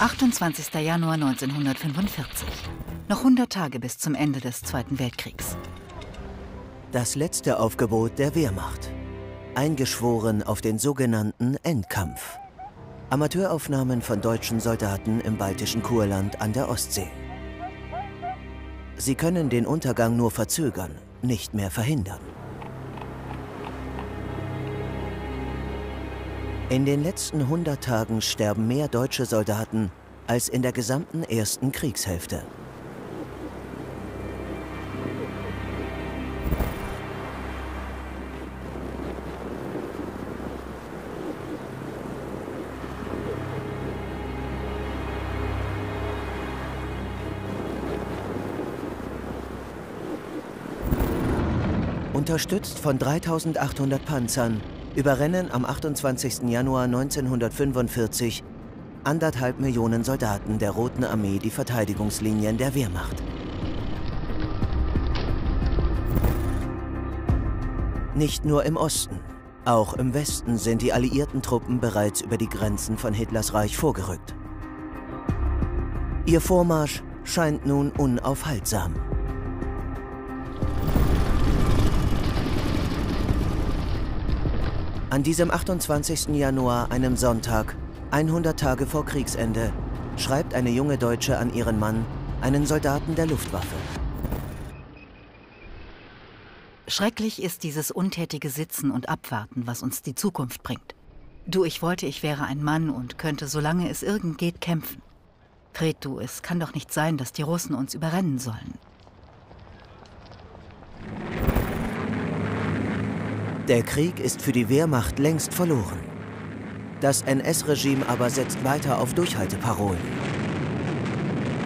28. Januar 1945. Noch 100 Tage bis zum Ende des Zweiten Weltkriegs. Das letzte Aufgebot der Wehrmacht. Eingeschworen auf den sogenannten Endkampf. Amateuraufnahmen von deutschen Soldaten im baltischen Kurland an der Ostsee. Sie können den Untergang nur verzögern, nicht mehr verhindern. In den letzten 100 Tagen sterben mehr deutsche Soldaten als in der gesamten ersten Kriegshälfte. Unterstützt von 3800 Panzern überrennen am 28. Januar 1945 anderthalb Millionen Soldaten der Roten Armee die Verteidigungslinien der Wehrmacht. Nicht nur im Osten, auch im Westen sind die alliierten Truppen bereits über die Grenzen von Hitlers Reich vorgerückt. Ihr Vormarsch scheint nun unaufhaltsam. An diesem 28. Januar, einem Sonntag, 100 Tage vor Kriegsende, schreibt eine junge Deutsche an ihren Mann, einen Soldaten der Luftwaffe. Schrecklich ist dieses untätige Sitzen und Abwarten, was uns die Zukunft bringt. Du, ich wollte, ich wäre ein Mann und könnte, solange es irgend geht, kämpfen. Fred, du, es kann doch nicht sein, dass die Russen uns überrennen sollen. Der Krieg ist für die Wehrmacht längst verloren. Das NS-Regime aber setzt weiter auf Durchhalteparolen.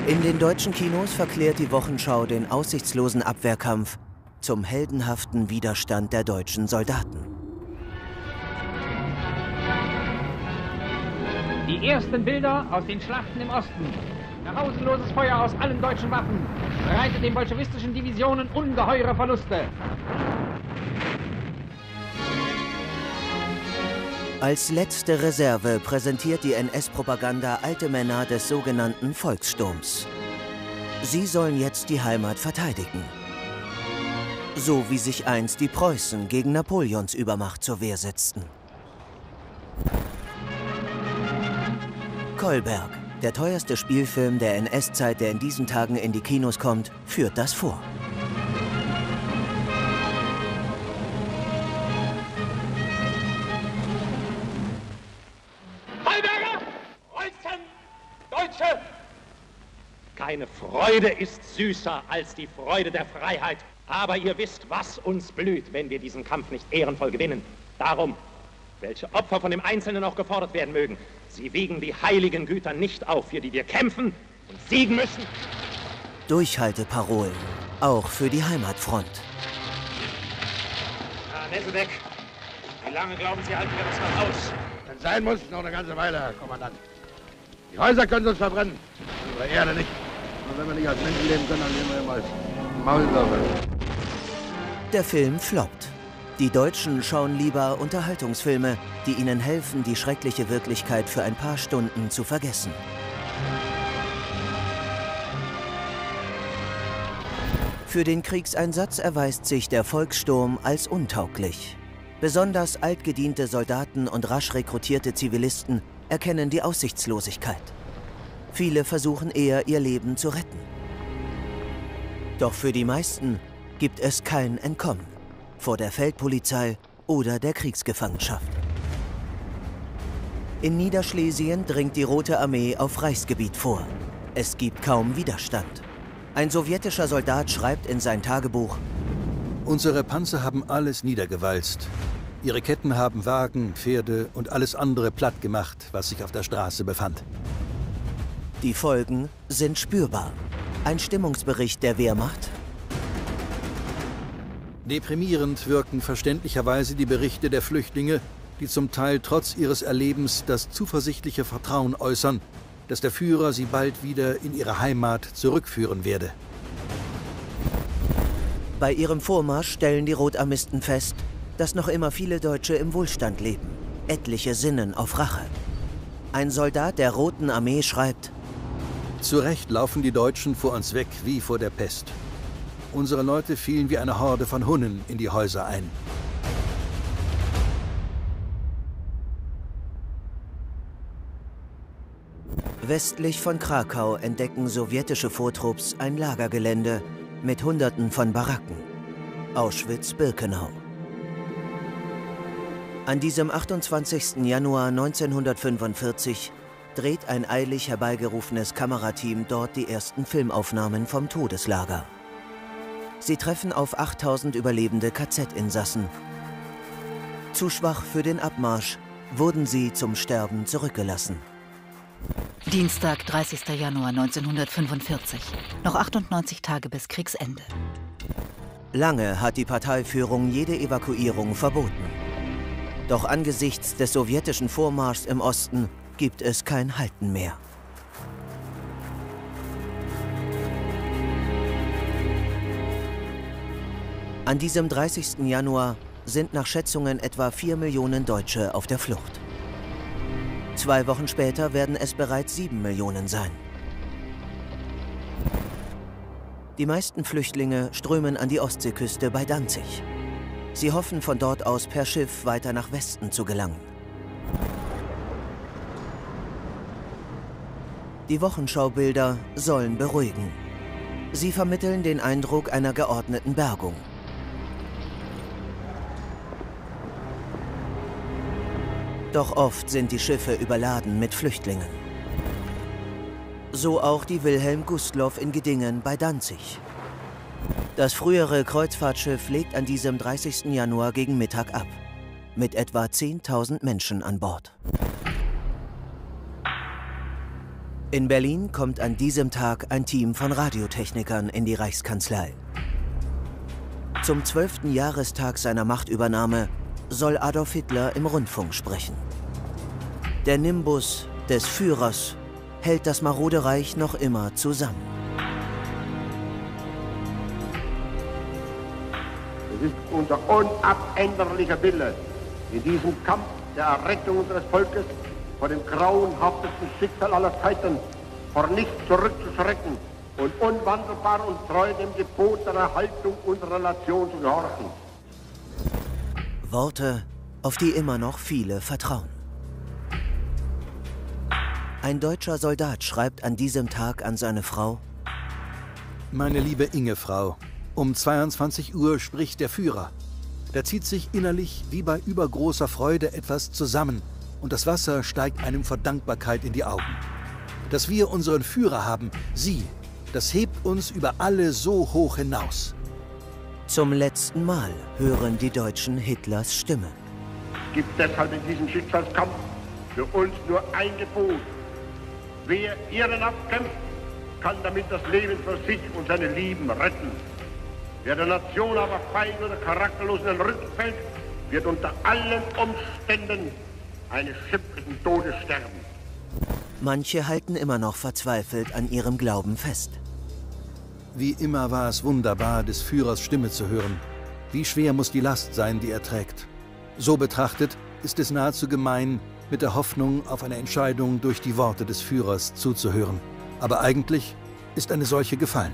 In den deutschen Kinos verklärt die Wochenschau den aussichtslosen Abwehrkampf zum heldenhaften Widerstand der deutschen Soldaten. Die ersten Bilder aus den Schlachten im Osten. Pausenloses Feuer aus allen deutschen Waffen bereitet den bolschewistischen Divisionen ungeheure Verluste. Als letzte Reserve präsentiert die NS-Propaganda alte Männer des sogenannten Volkssturms. Sie sollen jetzt die Heimat verteidigen. So wie sich einst die Preußen gegen Napoleons Übermacht zur Wehr setzten. Kolberg, der teuerste Spielfilm der NS-Zeit, der in diesen Tagen in die Kinos kommt, führt das vor. Freude ist süßer als die Freude der Freiheit. Aber ihr wisst, was uns blüht, wenn wir diesen Kampf nicht ehrenvoll gewinnen. Darum, welche Opfer von dem Einzelnen auch gefordert werden mögen, sie wiegen die heiligen Güter nicht auf, für die wir kämpfen und siegen müssen. Durchhalteparolen, auch für die Heimatfront. Herr Nesselbeck, wie lange glauben Sie, halten wir das noch aus? Wenn sein muss, noch eine ganze Weile, Herr Kommandant. Die Häuser können uns verbrennen, unsere Erde nicht. Wenn wir nicht als Menschen leben können, dann leben wir immer als Maulwürfe. Der Film floppt. Die Deutschen schauen lieber Unterhaltungsfilme, die ihnen helfen, die schreckliche Wirklichkeit für ein paar Stunden zu vergessen. Für den Kriegseinsatz erweist sich der Volkssturm als untauglich. Besonders altgediente Soldaten und rasch rekrutierte Zivilisten erkennen die Aussichtslosigkeit. Viele versuchen eher, ihr Leben zu retten. Doch für die meisten gibt es kein Entkommen vor der Feldpolizei oder der Kriegsgefangenschaft. In Niederschlesien dringt die Rote Armee auf Reichsgebiet vor. Es gibt kaum Widerstand. Ein sowjetischer Soldat schreibt in sein Tagebuch, Unsere Panzer haben alles niedergewalzt. Ihre Ketten haben Wagen, Pferde und alles andere platt gemacht, was sich auf der Straße befand. Die Folgen sind spürbar. Ein Stimmungsbericht der Wehrmacht. Deprimierend wirken verständlicherweise die Berichte der Flüchtlinge, die zum Teil trotz ihres Erlebens das zuversichtliche Vertrauen äußern, dass der Führer sie bald wieder in ihre Heimat zurückführen werde. Bei ihrem Vormarsch stellen die Rotarmisten fest, dass noch immer viele Deutsche im Wohlstand leben. Etliche sinnen auf Rache. Ein Soldat der Roten Armee schreibt, Zu Recht laufen die Deutschen vor uns weg wie vor der Pest. Unsere Leute fielen wie eine Horde von Hunnen in die Häuser ein. Westlich von Krakau entdecken sowjetische Vortrupps ein Lagergelände mit Hunderten von Baracken. Auschwitz-Birkenau. An diesem 28. Januar 1945 dreht ein eilig herbeigerufenes Kamerateam dort die ersten Filmaufnahmen vom Todeslager. Sie treffen auf 8000 überlebende KZ-Insassen. Zu schwach für den Abmarsch wurden sie zum Sterben zurückgelassen. Dienstag, 30. Januar 1945. Noch 98 Tage bis Kriegsende. Lange hat die Parteiführung jede Evakuierung verboten. Doch angesichts des sowjetischen Vormarschs im Osten gibt es kein Halten mehr. An diesem 30. Januar sind nach Schätzungen etwa 4 Millionen Deutsche auf der Flucht. Zwei Wochen später werden es bereits 7 Millionen sein. Die meisten Flüchtlinge strömen an die Ostseeküste bei Danzig. Sie hoffen von dort aus per Schiff weiter nach Westen zu gelangen. Die Wochenschaubilder sollen beruhigen. Sie vermitteln den Eindruck einer geordneten Bergung. Doch oft sind die Schiffe überladen mit Flüchtlingen. So auch die Wilhelm Gustloff in Gedingen bei Danzig. Das frühere Kreuzfahrtschiff legt an diesem 30. Januar gegen Mittag ab. Mit etwa 10.000 Menschen an Bord. In Berlin kommt an diesem Tag ein Team von Radiotechnikern in die Reichskanzlei. Zum 12. Jahrestag seiner Machtübernahme soll Adolf Hitler im Rundfunk sprechen. Der Nimbus des Führers hält das marode Reich noch immer zusammen. Es ist unser unabänderlicher Wille, in diesem Kampf der Errettung unseres Volkes vor dem grauenhaftesten Schicksal aller Zeiten vor nichts zurückzuschrecken und unwandelbar und treu dem Gebot der Erhaltung unserer Nation zu gehorchen. Worte, auf die immer noch viele vertrauen. Ein deutscher Soldat schreibt an diesem Tag an seine Frau, Meine liebe Ingefrau, um 22 Uhr spricht der Führer. Da zieht sich innerlich wie bei übergroßer Freude etwas zusammen und das Wasser steigt einem vor Dankbarkeit in die Augen. Dass wir unseren Führer haben, Sie, das hebt uns über alle so hoch hinaus. zum letzten Mal hören die Deutschen Hitlers Stimme. Es gibt deshalb in diesem Schicksalskampf für uns nur ein Gebot. Wer ihren abkämpft, kann damit das Leben für sich und seine Lieben retten. Wer der Nation aber feig oder charakterlos in den Rücken fällt, wird unter allen Umständen eines schimpflichen Todes sterben. Manche halten immer noch verzweifelt an ihrem Glauben fest. Wie immer war es wunderbar, des Führers Stimme zu hören. Wie schwer muss die Last sein, die er trägt. So betrachtet ist es nahezu gemein, mit der Hoffnung auf eine Entscheidung durch die Worte des Führers zuzuhören. Aber eigentlich ist eine solche gefallen.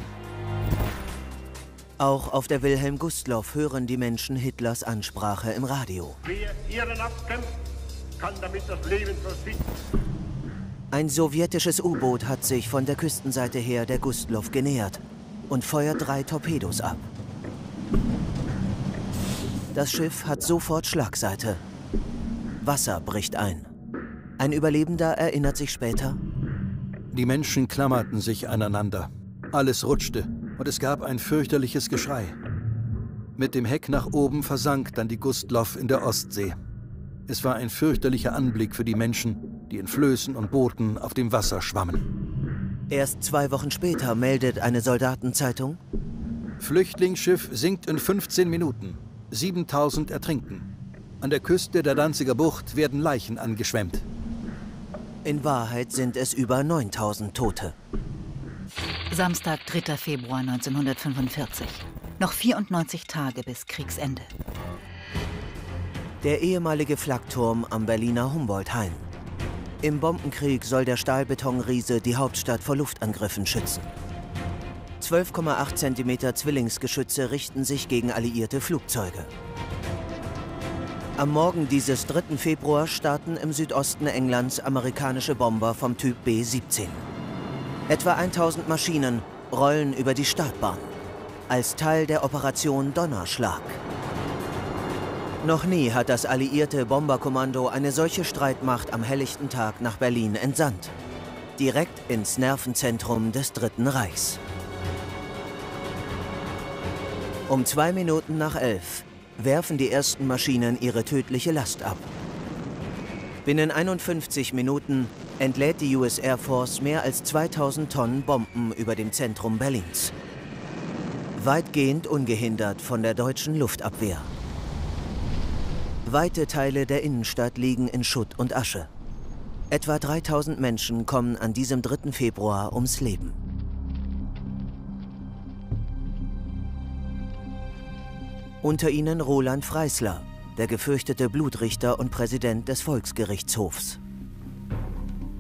Auch auf der Wilhelm Gustloff hören die Menschen Hitlers Ansprache im Radio. Wer ihren abkämpft, kann damit das Leben Ein sowjetisches U-Boot hat sich von der Küstenseite her der Gustloff genähert und feuert drei Torpedos ab. Das Schiff hat sofort Schlagseite. Wasser bricht ein. Ein Überlebender erinnert sich später, Die Menschen klammerten sich aneinander. Alles rutschte und es gab ein fürchterliches Geschrei. Mit dem Heck nach oben versank dann die Gustloff in der Ostsee. Es war ein fürchterlicher Anblick für die Menschen, die in Flößen und Booten auf dem Wasser schwammen. erst zwei Wochen später meldet eine Soldatenzeitung, Flüchtlingsschiff sinkt in 15 Minuten. 7000 ertrinken. An der Küste der Danziger Bucht werden Leichen angeschwemmt. in Wahrheit sind es über 9000 Tote. Samstag, 3. Februar 1945. Noch 94 Tage bis Kriegsende. Der ehemalige Flakturm am Berliner Humboldthain. Im Bombenkrieg soll der Stahlbetonriese die Hauptstadt vor Luftangriffen schützen. 12,8 cm Zwillingsgeschütze richten sich gegen alliierte Flugzeuge. Am Morgen dieses 3. Februar starten im Südosten Englands amerikanische Bomber vom Typ B-17. Etwa 1000 Maschinen rollen über die Startbahn als Teil der Operation Donnerschlag. Noch nie hat das alliierte Bomberkommando eine solche Streitmacht am helllichten Tag nach Berlin entsandt. Direkt ins Nervenzentrum des Dritten Reichs. Um zwei Minuten nach elf werfen die ersten Maschinen ihre tödliche Last ab. Binnen 51 Minuten entlädt die US Air Force mehr als 2000 Tonnen Bomben über dem Zentrum Berlins. Weitgehend ungehindert von der deutschen Luftabwehr. Weite Teile der Innenstadt liegen in Schutt und Asche. Etwa 3000 Menschen kommen an diesem 3. Februar ums Leben. Unter ihnen Roland Freisler, der gefürchtete Blutrichter und Präsident des Volksgerichtshofs.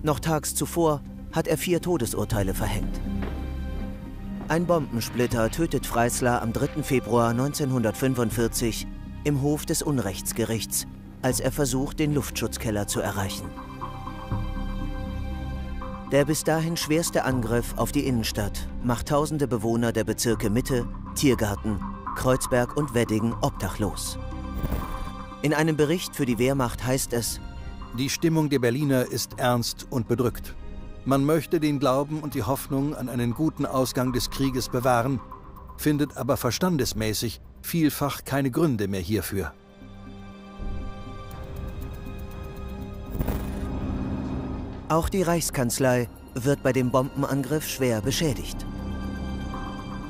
Noch tags zuvor hat er vier Todesurteile verhängt. Ein Bombensplitter tötet Freisler am 3. Februar 1945 im Hof des Unrechtsgerichts, als er versucht, den Luftschutzkeller zu erreichen. Der bis dahin schwerste Angriff auf die Innenstadt macht tausende Bewohner der Bezirke Mitte, Tiergarten, Kreuzberg und Wedding obdachlos. In einem Bericht für die Wehrmacht heißt es, die Stimmung der Berliner ist ernst und bedrückt. Man möchte den Glauben und die Hoffnung an einen guten Ausgang des Krieges bewahren, findet aber verstandesmäßig vielfach keine Gründe mehr hierfür. Auch die Reichskanzlei wird bei dem Bombenangriff schwer beschädigt.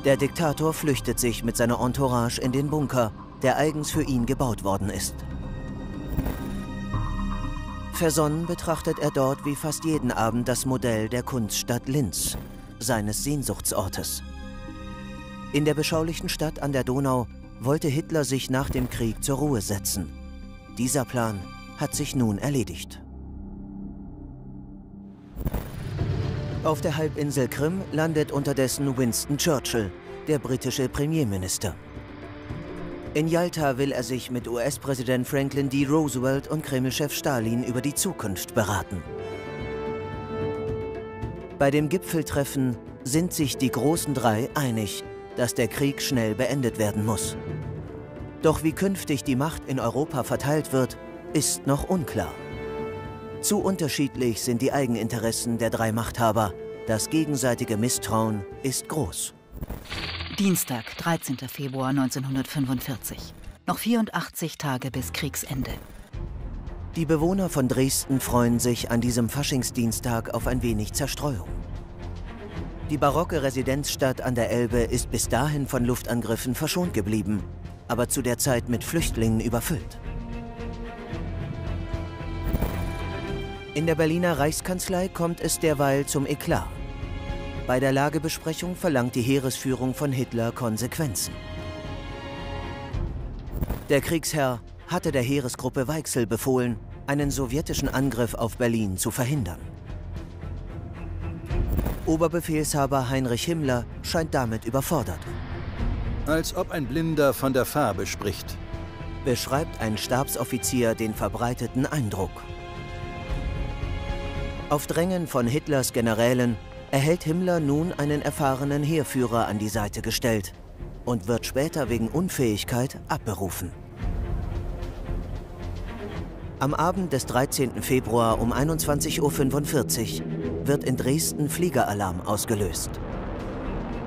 Der Diktator flüchtet sich mit seiner Entourage in den Bunker, der eigens für ihn gebaut worden ist. Versonnen betrachtet er dort wie fast jeden Abend das Modell der Kunststadt Linz, seines Sehnsuchtsortes. In der beschaulichen Stadt an der Donau wollte Hitler sich nach dem Krieg zur Ruhe setzen. Dieser Plan hat sich nun erledigt. Auf der Halbinsel Krim landet unterdessen Winston Churchill, der britische Premierminister. In Yalta will er sich mit US-Präsident Franklin D. Roosevelt und Kremlchef Stalin über die Zukunft beraten. Bei dem Gipfeltreffen sind sich die großen drei einig, dass der Krieg schnell beendet werden muss. Doch wie künftig die Macht in Europa verteilt wird, ist noch unklar. Zu unterschiedlich sind die Eigeninteressen der drei Machthaber. Das gegenseitige Misstrauen ist groß. Dienstag, 13. Februar 1945. Noch 84 Tage bis Kriegsende. Die Bewohner von Dresden freuen sich an diesem Faschingsdienstag auf ein wenig Zerstreuung. Die barocke Residenzstadt an der Elbe ist bis dahin von Luftangriffen verschont geblieben, aber zu der Zeit mit Flüchtlingen überfüllt. In der Berliner Reichskanzlei kommt es derweil zum Eklat. Bei der Lagebesprechung verlangt die Heeresführung von Hitler Konsequenzen. Der Kriegsherr hatte der Heeresgruppe Weichsel befohlen, einen sowjetischen Angriff auf Berlin zu verhindern. Oberbefehlshaber Heinrich Himmler scheint damit überfordert. Als ob ein Blinder von der Farbe spricht. Beschreibt ein Stabsoffizier den verbreiteten Eindruck. Auf Drängen von Hitlers Generälen erhält Himmler nun einen erfahrenen Heerführer an die Seite gestellt und wird später wegen Unfähigkeit abberufen. Am Abend des 13. Februar um 21.45 Uhr wird in Dresden Fliegeralarm ausgelöst.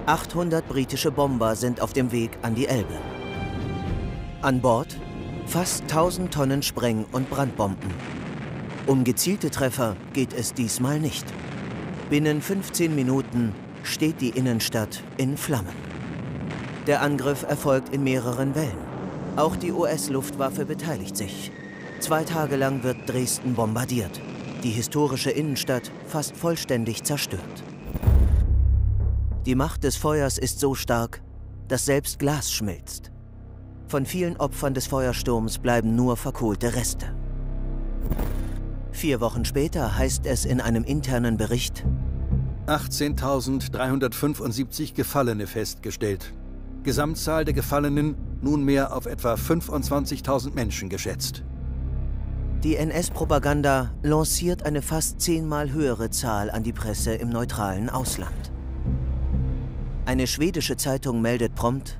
800 britische Bomber sind auf dem Weg an die Elbe. An Bord fast 1000 Tonnen Spreng- und Brandbomben. Um gezielte Treffer geht es diesmal nicht. Binnen 15 Minuten steht die Innenstadt in Flammen. Der Angriff erfolgt in mehreren Wellen. Auch die US-Luftwaffe beteiligt sich. Zwei Tage lang wird Dresden bombardiert die historische Innenstadt fast vollständig zerstört. Die Macht des Feuers ist so stark, dass selbst Glas schmilzt. Von vielen Opfern des Feuersturms bleiben nur verkohlte Reste. Vier Wochen später heißt es in einem internen Bericht 18.375 Gefallene festgestellt. Gesamtzahl der Gefallenen nunmehr auf etwa 25.000 Menschen geschätzt. Die NS-Propaganda lanciert eine fast zehnmal höhere Zahl an die Presse im neutralen Ausland. Eine schwedische Zeitung meldet prompt,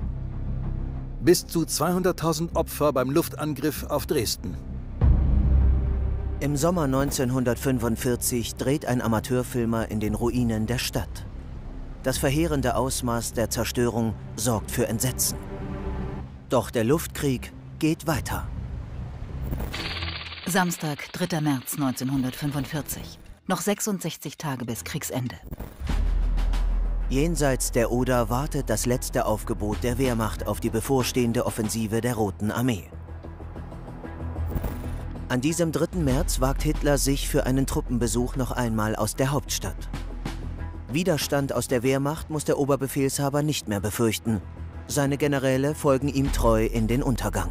bis zu 200.000 Opfer beim Luftangriff auf Dresden. Im Sommer 1945 dreht ein Amateurfilmer in den Ruinen der Stadt. Das verheerende Ausmaß der Zerstörung sorgt für Entsetzen. Doch der Luftkrieg geht weiter. Samstag, 3. März 1945. Noch 66 Tage bis Kriegsende. Jenseits der Oder wartet das letzte Aufgebot der Wehrmacht auf die bevorstehende Offensive der Roten Armee. An diesem 3. März wagt Hitler sich für einen Truppenbesuch noch einmal aus der Hauptstadt. Widerstand aus der Wehrmacht muss der Oberbefehlshaber nicht mehr befürchten. Seine Generäle folgen ihm treu in den Untergang.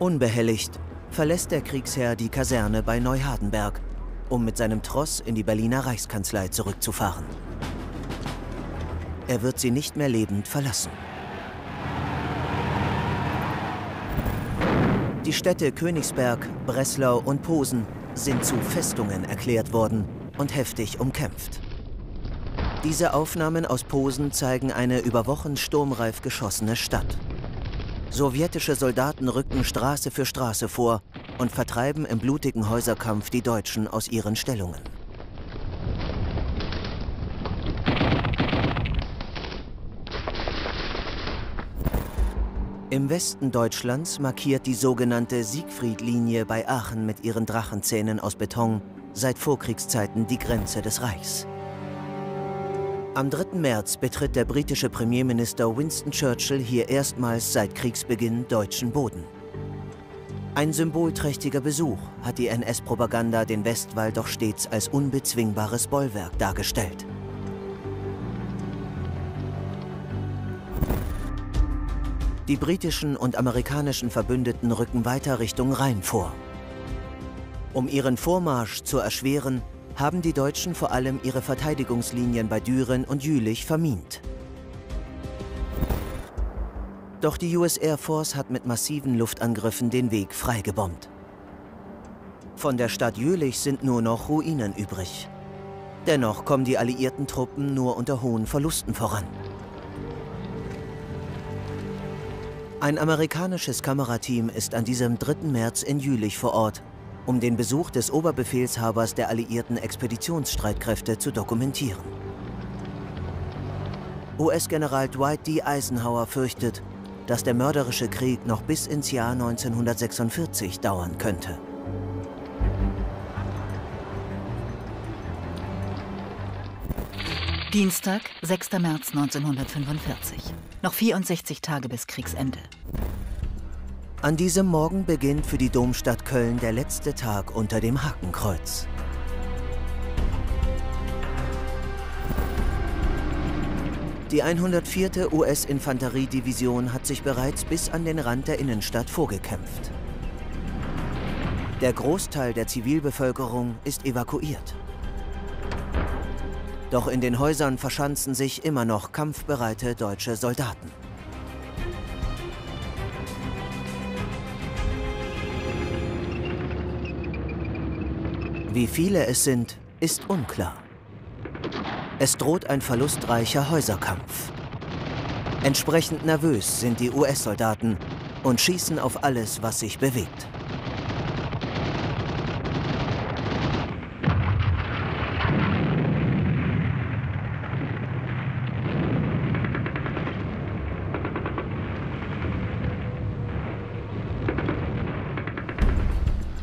Unbehelligt verlässt der Kriegsherr die Kaserne bei Neuhardenberg, um mit seinem Tross in die Berliner Reichskanzlei zurückzufahren. Er wird sie nicht mehr lebend verlassen. Die Städte Königsberg, Breslau und Posen sind zu Festungen erklärt worden und heftig umkämpft. Diese Aufnahmen aus Posen zeigen eine über Wochen sturmreif geschossene Stadt. Sowjetische Soldaten rücken Straße für Straße vor und vertreiben im blutigen Häuserkampf die Deutschen aus ihren Stellungen. Im Westen Deutschlands markiert die sogenannte Siegfried-Linie bei Aachen mit ihren Drachenzähnen aus Beton seit Vorkriegszeiten die Grenze des Reichs. Am 3. März betritt der britische Premierminister Winston Churchill hier erstmals seit Kriegsbeginn deutschen Boden. Ein symbolträchtiger Besuch hat die NS-Propaganda den Westwall doch stets als unbezwingbares Bollwerk dargestellt. Die britischen und amerikanischen Verbündeten rücken weiter Richtung Rhein vor. Um ihren Vormarsch zu erschweren, haben die Deutschen vor allem ihre Verteidigungslinien bei Düren und Jülich vermint. Doch die US Air Force hat mit massiven Luftangriffen den Weg freigebombt. Von der Stadt Jülich sind nur noch Ruinen übrig. Dennoch kommen die alliierten Truppen nur unter hohen Verlusten voran. Ein amerikanisches Kamerateam ist an diesem 3. März in Jülich vor Ort, um den Besuch des Oberbefehlshabers der alliierten Expeditionsstreitkräfte zu dokumentieren. US-General Dwight D. Eisenhower fürchtet, dass der mörderische Krieg noch bis ins Jahr 1946 dauern könnte. Dienstag, 6. März 1945. Noch 64 Tage bis Kriegsende. An diesem Morgen beginnt für die Domstadt Köln der letzte Tag unter dem Hakenkreuz. Die 104. US-Infanteriedivision hat sich bereits bis an den Rand der Innenstadt vorgekämpft. Der Großteil der Zivilbevölkerung ist evakuiert. Doch in den Häusern verschanzen sich immer noch kampfbereite deutsche Soldaten. Wie viele es sind, ist unklar. Es droht ein verlustreicher Häuserkampf. Entsprechend nervös sind die US-Soldaten und schießen auf alles, was sich bewegt.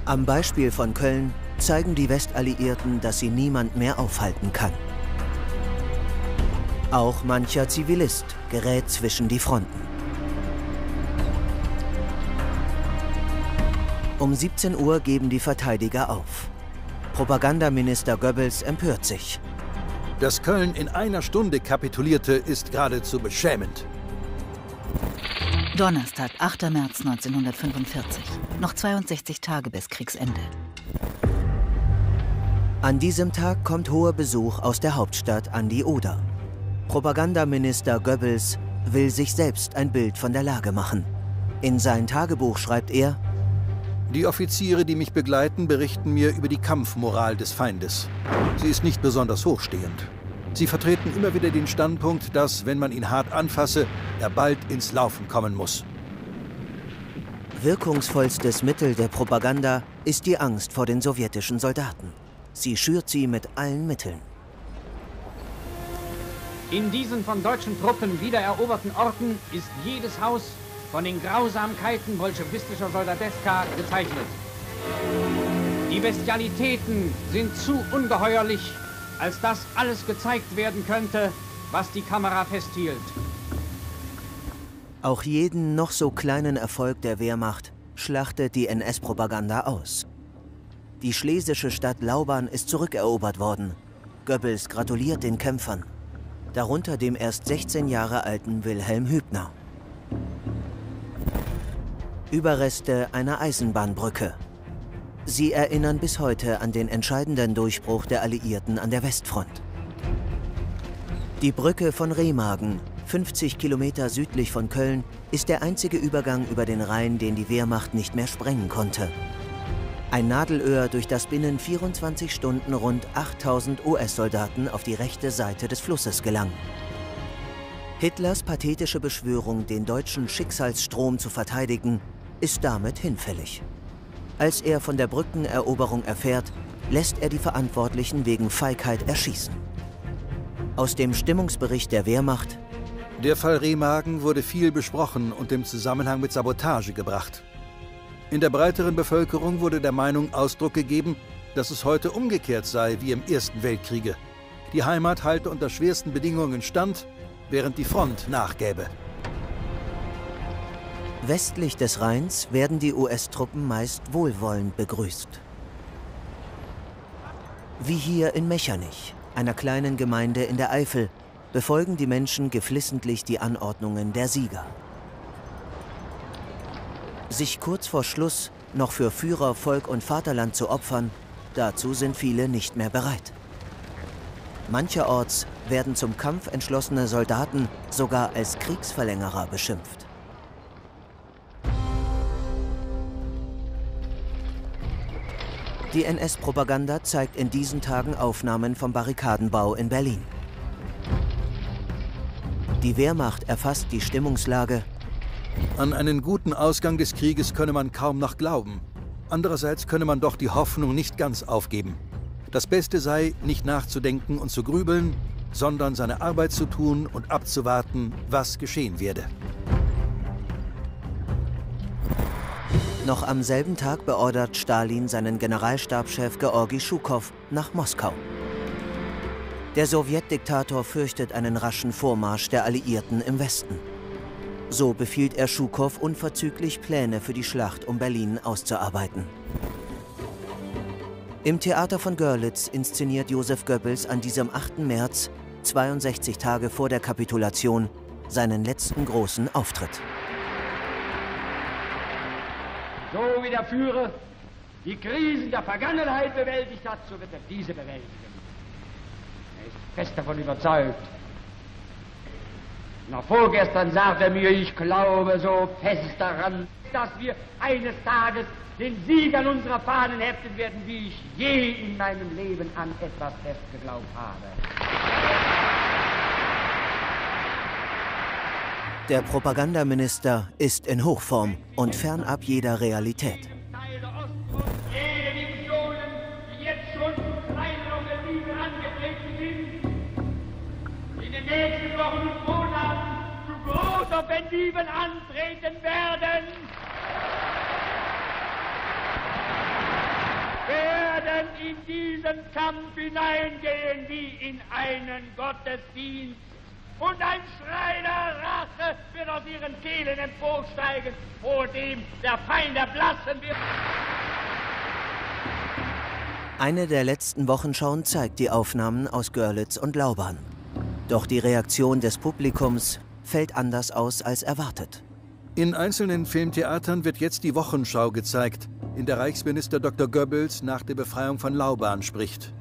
Am Beispiel von Köln zeigen die Westalliierten, dass sie niemand mehr aufhalten kann. Auch mancher Zivilist gerät zwischen die Fronten. Um 17 Uhr geben die Verteidiger auf. Propagandaminister Goebbels empört sich. Dass Köln in einer Stunde kapitulierte, ist geradezu beschämend. Donnerstag, 8. März 1945. Noch 62 Tage bis Kriegsende. An diesem Tag kommt hoher Besuch aus der Hauptstadt an die Oder. Propagandaminister Goebbels will sich selbst ein Bild von der Lage machen. In sein Tagebuch schreibt er, die Offiziere, die mich begleiten, berichten mir über die Kampfmoral des Feindes. Sie ist nicht besonders hochstehend. Sie vertreten immer wieder den Standpunkt, dass, wenn man ihn hart anfasse, er bald ins Laufen kommen muss. Wirkungsvollstes Mittel der Propaganda ist die Angst vor den sowjetischen Soldaten. Sie schürt sie mit allen Mitteln. In diesen von deutschen Truppen wiedereroberten Orten ist jedes Haus von den Grausamkeiten bolschewistischer Soldateska gezeichnet. Die Bestialitäten sind zu ungeheuerlich, als dass alles gezeigt werden könnte, was die Kamera festhielt. Auch jeden noch so kleinen Erfolg der Wehrmacht schlachtet die NS-Propaganda aus. Die schlesische Stadt Lauban ist zurückerobert worden. Goebbels gratuliert den Kämpfern, darunter dem erst 16 Jahre alten Wilhelm Hübner. Überreste einer Eisenbahnbrücke. Sie erinnern bis heute an den entscheidenden Durchbruch der Alliierten an der Westfront. Die Brücke von Remagen, 50 Kilometer südlich von Köln, ist der einzige Übergang über den Rhein, den die Wehrmacht nicht mehr sprengen konnte. Ein Nadelöhr, durch das binnen 24 Stunden rund 8000 US-Soldaten auf die rechte Seite des Flusses gelangen. Hitlers pathetische Beschwörung, den deutschen Schicksalsstrom zu verteidigen, ist damit hinfällig. Als er von der Brückeneroberung erfährt, lässt er die Verantwortlichen wegen Feigheit erschießen. Aus dem Stimmungsbericht der Wehrmacht Der Fall Remagen wurde viel besprochen und im Zusammenhang mit Sabotage gebracht. In der breiteren Bevölkerung wurde der Meinung Ausdruck gegeben, dass es heute umgekehrt sei wie im Ersten Weltkriege. Die Heimat halte unter schwersten Bedingungen stand, während die Front nachgäbe. Westlich des Rheins werden die US-Truppen meist wohlwollend begrüßt. Wie hier in Mechernich, einer kleinen Gemeinde in der Eifel, befolgen die Menschen geflissentlich die Anordnungen der Sieger. Sich kurz vor Schluss noch für Führer, Volk und Vaterland zu opfern, dazu sind viele nicht mehr bereit. Mancherorts werden zum Kampf entschlossene Soldaten sogar als Kriegsverlängerer beschimpft. Die NS-Propaganda zeigt in diesen Tagen Aufnahmen vom Barrikadenbau in Berlin. Die Wehrmacht erfasst die Stimmungslage. An einen guten Ausgang des Krieges könne man kaum noch glauben. Andererseits könne man doch die Hoffnung nicht ganz aufgeben. Das Beste sei, nicht nachzudenken und zu grübeln, sondern seine Arbeit zu tun und abzuwarten, was geschehen werde. Noch am selben Tag beordert Stalin seinen Generalstabschef Georgi Schukow nach Moskau. Der Sowjetdiktator fürchtet einen raschen Vormarsch der Alliierten im Westen. So befiehlt er Schukow unverzüglich Pläne für die Schlacht um Berlin auszuarbeiten. Im Theater von Görlitz inszeniert Josef Goebbels an diesem 8. März, 62 Tage vor der Kapitulation, seinen letzten großen Auftritt. So wie der Führer die Krisen der Vergangenheit bewältigt hat, so wird er diese bewältigen. Er ist fest davon überzeugt. Noch vorgestern sagte er mir, ich glaube so fest daran, dass wir eines Tages den Sieg an unserer Fahnen heften werden, wie ich je in meinem Leben an etwas fest geglaubt habe. Der Propagandaminister ist in Hochform und fernab jeder Realität. Zu Großoffensiven antreten werden. werden in diesen Kampf hineingehen wie in einen Gottesdienst. Und ein Schrei der Rache wird aus ihren Kehlen emporsteigen, vor dem der Feind erblassen wird. Eine der letzten Wochenschauen zeigt die Aufnahmen aus Görlitz und Lauban. Doch die Reaktion des Publikums fällt anders aus als erwartet. In einzelnen Filmtheatern wird jetzt die Wochenschau gezeigt, in der Reichsminister Dr. Goebbels nach der Befreiung von Lauban spricht.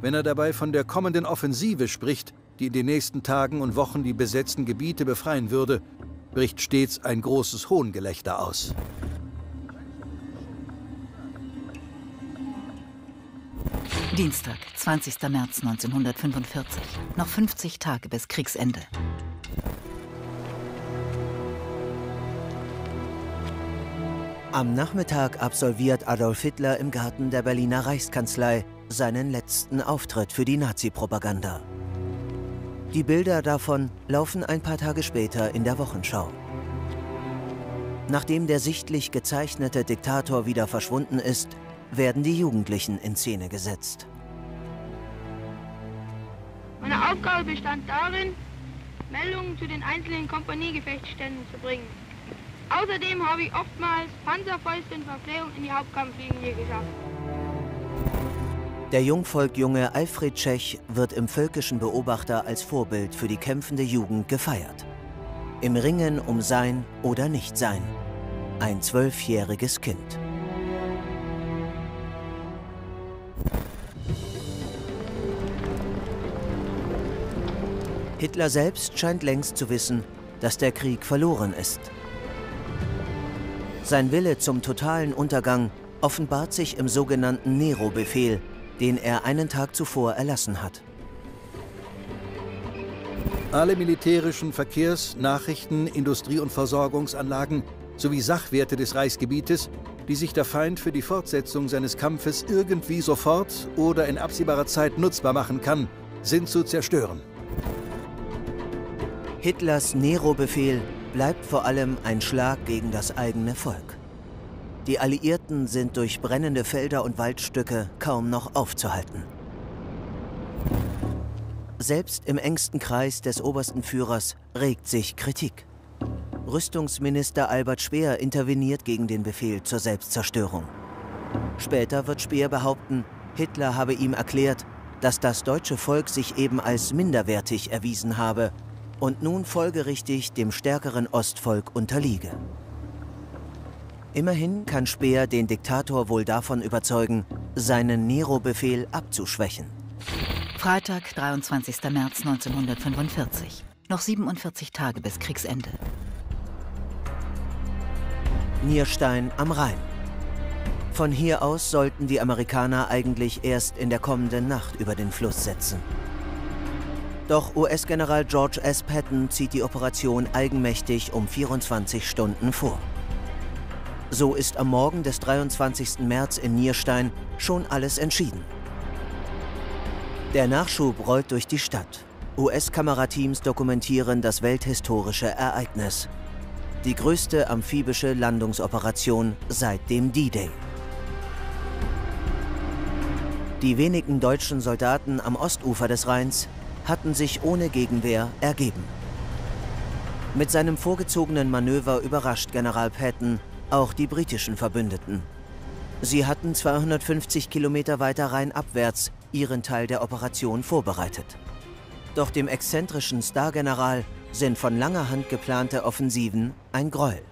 Wenn er dabei von der kommenden Offensive spricht, die in den nächsten Tagen und Wochen die besetzten Gebiete befreien würde, bricht stets ein großes Hohngelächter aus. Dienstag, 20. März 1945. Noch 50 Tage bis Kriegsende. Am Nachmittag absolviert Adolf Hitler im Garten der Berliner Reichskanzlei seinen letzten Auftritt für die Nazi-Propaganda. Die Bilder davon laufen ein paar Tage später in der Wochenschau. Nachdem der sichtlich gezeichnete Diktator wieder verschwunden ist, werden die Jugendlichen in Szene gesetzt. Meine Aufgabe bestand darin, Meldungen zu den einzelnen Kompaniegefechtsständen zu bringen. Außerdem habe ich oftmals Panzerfäuste und Verpflegung in die Hauptkampflinie geschafft. Der Jungvolkjunge Alfred Tschech wird im völkischen Beobachter als Vorbild für die kämpfende Jugend gefeiert. Im Ringen um Sein oder Nichtsein. Ein zwölfjähriges Kind. Hitler selbst scheint längst zu wissen, dass der Krieg verloren ist. Sein Wille zum totalen Untergang offenbart sich im sogenannten Nero-Befehl, den er einen Tag zuvor erlassen hat. Alle militärischen Verkehrs-, Nachrichten-, Industrie- und Versorgungsanlagen sowie Sachwerte des Reichsgebietes, die sich der Feind für die Fortsetzung seines Kampfes irgendwie sofort oder in absehbarer Zeit nutzbar machen kann, sind zu zerstören. Hitlers Nero-Befehl bleibt vor allem ein Schlag gegen das eigene Volk. Die Alliierten sind durch brennende Felder und Waldstücke kaum noch aufzuhalten. Selbst im engsten Kreis des obersten Führers regt sich Kritik. Rüstungsminister Albert Speer interveniert gegen den Befehl zur Selbstzerstörung. Später wird Speer behaupten, Hitler habe ihm erklärt, dass das deutsche Volk sich eben als minderwertig erwiesen habe und nun folgerichtig dem stärkeren Ostvolk unterliege. Immerhin kann Speer den Diktator wohl davon überzeugen, seinen Nero-Befehl abzuschwächen. Freitag, 23. März 1945. Noch 47 Tage bis Kriegsende. Nierstein am Rhein. Von hier aus sollten die Amerikaner eigentlich erst in der kommenden Nacht über den Fluss setzen. Doch US-General George S. Patton zieht die Operation eigenmächtig um 24 Stunden vor. So ist am Morgen des 23. März in Nierstein schon alles entschieden. Der Nachschub rollt durch die Stadt. US-Kamerateams dokumentieren das welthistorische Ereignis. Die größte amphibische Landungsoperation seit dem D-Day. Die wenigen deutschen Soldaten am Ostufer des Rheins hatten sich ohne Gegenwehr ergeben. Mit seinem vorgezogenen Manöver überrascht General Patton auch die britischen Verbündeten. Sie hatten 250 Kilometer weiter rheinabwärts ihren Teil der Operation vorbereitet. Doch dem exzentrischen Star-General sind von langer Hand geplante Offensiven ein Gräuel.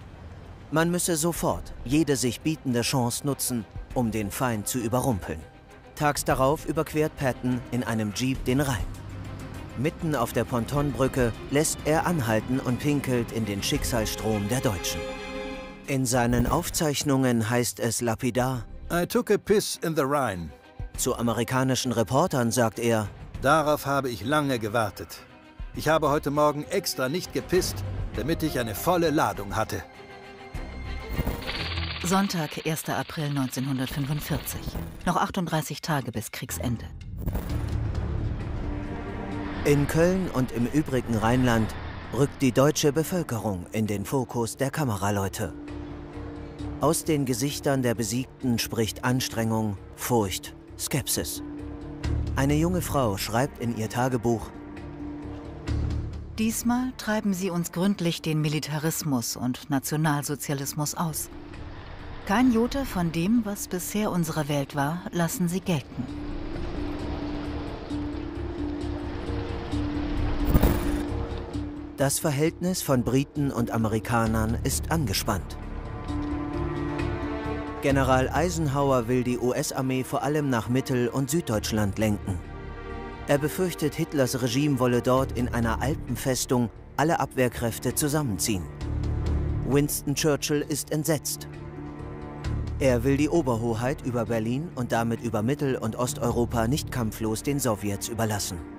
Man müsse sofort jede sich bietende Chance nutzen, um den Feind zu überrumpeln. Tags darauf überquert Patton in einem Jeep den Rhein. Mitten auf der Pontonbrücke lässt er anhalten und pinkelt in den Schicksalsstrom der Deutschen. In seinen Aufzeichnungen heißt es lapidar, I took a piss in the Rhine. Zu amerikanischen Reportern sagt er, Darauf habe ich lange gewartet. Ich habe heute Morgen extra nicht gepisst, damit ich eine volle Ladung hatte. Sonntag, 1. April 1945. Noch 38 Tage bis Kriegsende. In Köln und im übrigen Rheinland rückt die deutsche Bevölkerung in den Fokus der Kameraleute. Aus den Gesichtern der Besiegten spricht Anstrengung, Furcht, Skepsis. Eine junge Frau schreibt in ihr Tagebuch, Diesmal treiben sie uns gründlich den Militarismus und Nationalsozialismus aus. Kein Jota von dem, was bisher unsere Welt war, lassen sie gelten. Das Verhältnis von Briten und Amerikanern ist angespannt. General Eisenhower will die US-Armee vor allem nach Mittel- und Süddeutschland lenken. Er befürchtet, Hitlers Regime wolle dort in einer Alpenfestung alle Abwehrkräfte zusammenziehen. Winston Churchill ist entsetzt. Er will die Oberhoheit über Berlin und damit über Mittel- und Osteuropa nicht kampflos den Sowjets überlassen.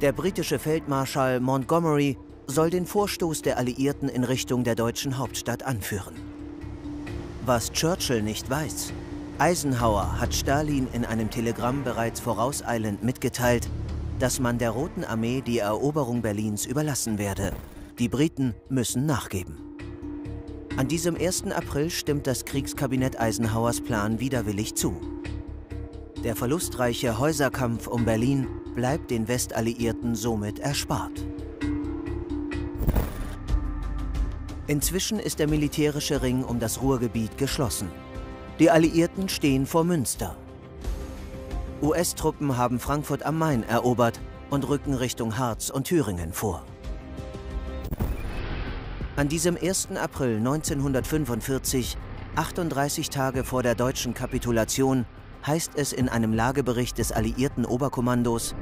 Der britische Feldmarschall Montgomery soll den Vorstoß der Alliierten in Richtung der deutschen Hauptstadt anführen. Was Churchill nicht weiß, Eisenhower hat Stalin in einem Telegramm bereits vorauseilend mitgeteilt, dass man der Roten Armee die Eroberung Berlins überlassen werde. Die Briten müssen nachgeben. An diesem 1. April stimmt das Kriegskabinett Eisenhowers Plan widerwillig zu. Der verlustreiche Häuserkampf um Berlin bleibt den Westalliierten somit erspart. Inzwischen ist der militärische Ring um das Ruhrgebiet geschlossen. Die Alliierten stehen vor Münster. US-Truppen haben Frankfurt am Main erobert und rücken Richtung Harz und Thüringen vor. An diesem 1. April 1945, 38 Tage vor der deutschen Kapitulation, heißt es in einem Lagebericht des alliierten Oberkommandos,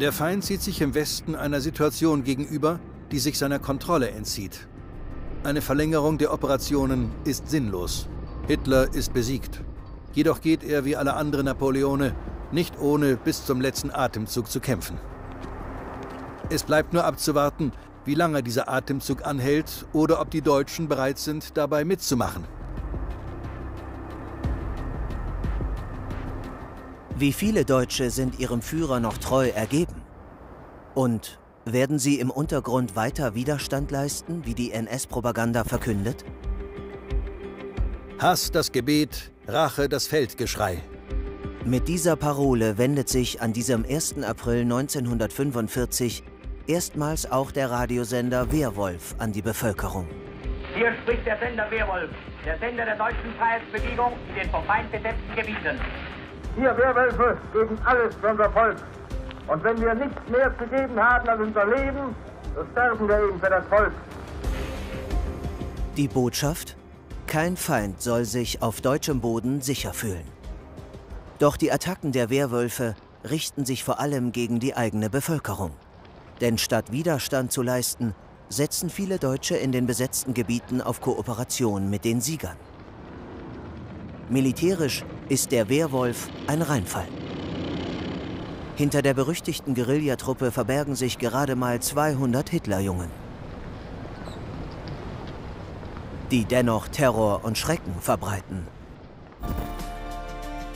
Der Feind sieht sich im Westen einer Situation gegenüber, die sich seiner Kontrolle entzieht. Eine Verlängerung der Operationen ist sinnlos. Hitler ist besiegt. Jedoch geht er wie alle anderen Napoleone nicht ohne bis zum letzten Atemzug zu kämpfen. Es bleibt nur abzuwarten, wie lange dieser Atemzug anhält oder ob die Deutschen bereit sind, dabei mitzumachen. Wie viele Deutsche sind ihrem Führer noch treu ergeben? Und werden sie im Untergrund weiter Widerstand leisten, wie die NS-Propaganda verkündet? Hass das Gebet, Rache das Feldgeschrei. Mit dieser Parole wendet sich an diesem 1. April 1945 erstmals auch der Radiosender Wehrwolf an die Bevölkerung. Hier spricht der Sender Wehrwolf, der Sender der deutschen Freiheitsbewegung in den vom Feind besetzten Gebieten. Wir Wehrwölfe geben alles für unser Volk. Und wenn wir nichts mehr zu geben haben als unser Leben, so sterben wir eben für das Volk. Die Botschaft? Kein Feind soll sich auf deutschem Boden sicher fühlen. Doch die Attacken der Wehrwölfe richten sich vor allem gegen die eigene Bevölkerung. Denn statt Widerstand zu leisten, setzen viele Deutsche in den besetzten Gebieten auf Kooperation mit den Siegern. Militärisch ist der Wehrwolf ein Reinfall. Hinter der berüchtigten Guerillatruppe verbergen sich gerade mal 200 Hitlerjungen. Die dennoch Terror und Schrecken verbreiten.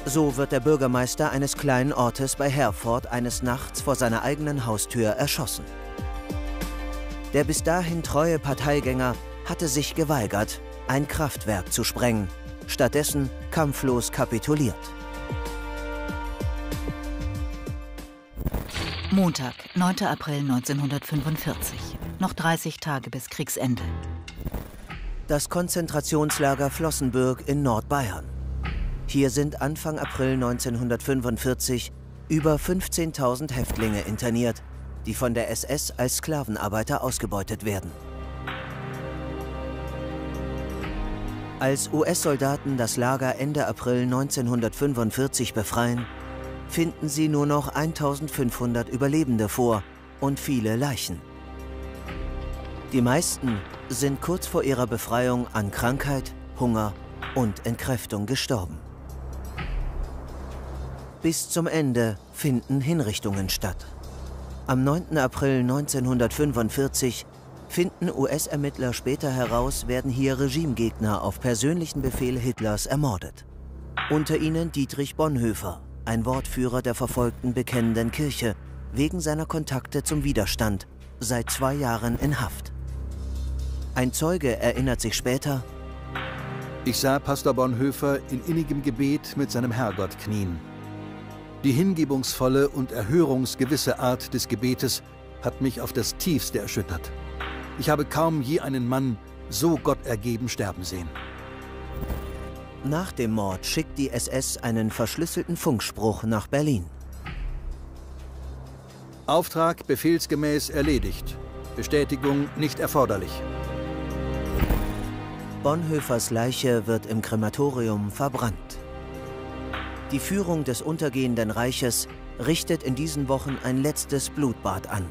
So wird der Bürgermeister eines kleinen Ortes bei Herford eines Nachts vor seiner eigenen Haustür erschossen. Der bis dahin treue Parteigänger hatte sich geweigert, ein Kraftwerk zu sprengen, stattdessen kampflos kapituliert. Montag, 9. April 1945. Noch 30 Tage bis Kriegsende. Das Konzentrationslager Flossenbürg in Nordbayern. Hier sind Anfang April 1945 über 15.000 Häftlinge interniert, die von der SS als Sklavenarbeiter ausgebeutet werden. Als US-Soldaten das Lager Ende April 1945 befreien, finden sie nur noch 1500 Überlebende vor und viele Leichen. Die meisten sind kurz vor ihrer Befreiung an Krankheit, Hunger und Entkräftung gestorben. Bis zum Ende finden Hinrichtungen statt. Am 9. April 1945 finden US-Ermittler später heraus, werden hier Regimegegner auf persönlichen Befehl Hitlers ermordet. Unter ihnen Dietrich Bonhoeffer, ein Wortführer der verfolgten Bekennenden Kirche, wegen seiner Kontakte zum Widerstand, seit zwei Jahren in Haft. Ein Zeuge erinnert sich später, Ich sah Pastor Bonhoeffer in innigem Gebet mit seinem Herrgott knien. Die hingebungsvolle und erhörungsgewisse Art des Gebetes hat mich auf das tiefste erschüttert. Ich habe kaum je einen Mann so Gott ergeben sterben sehen. nach dem Mord schickt die SS einen verschlüsselten Funkspruch nach Berlin. Auftrag befehlsgemäß erledigt. Bestätigung nicht erforderlich. Bonhoeffers Leiche wird im Krematorium verbrannt. Die Führung des untergehenden Reiches richtet in diesen Wochen ein letztes Blutbad an.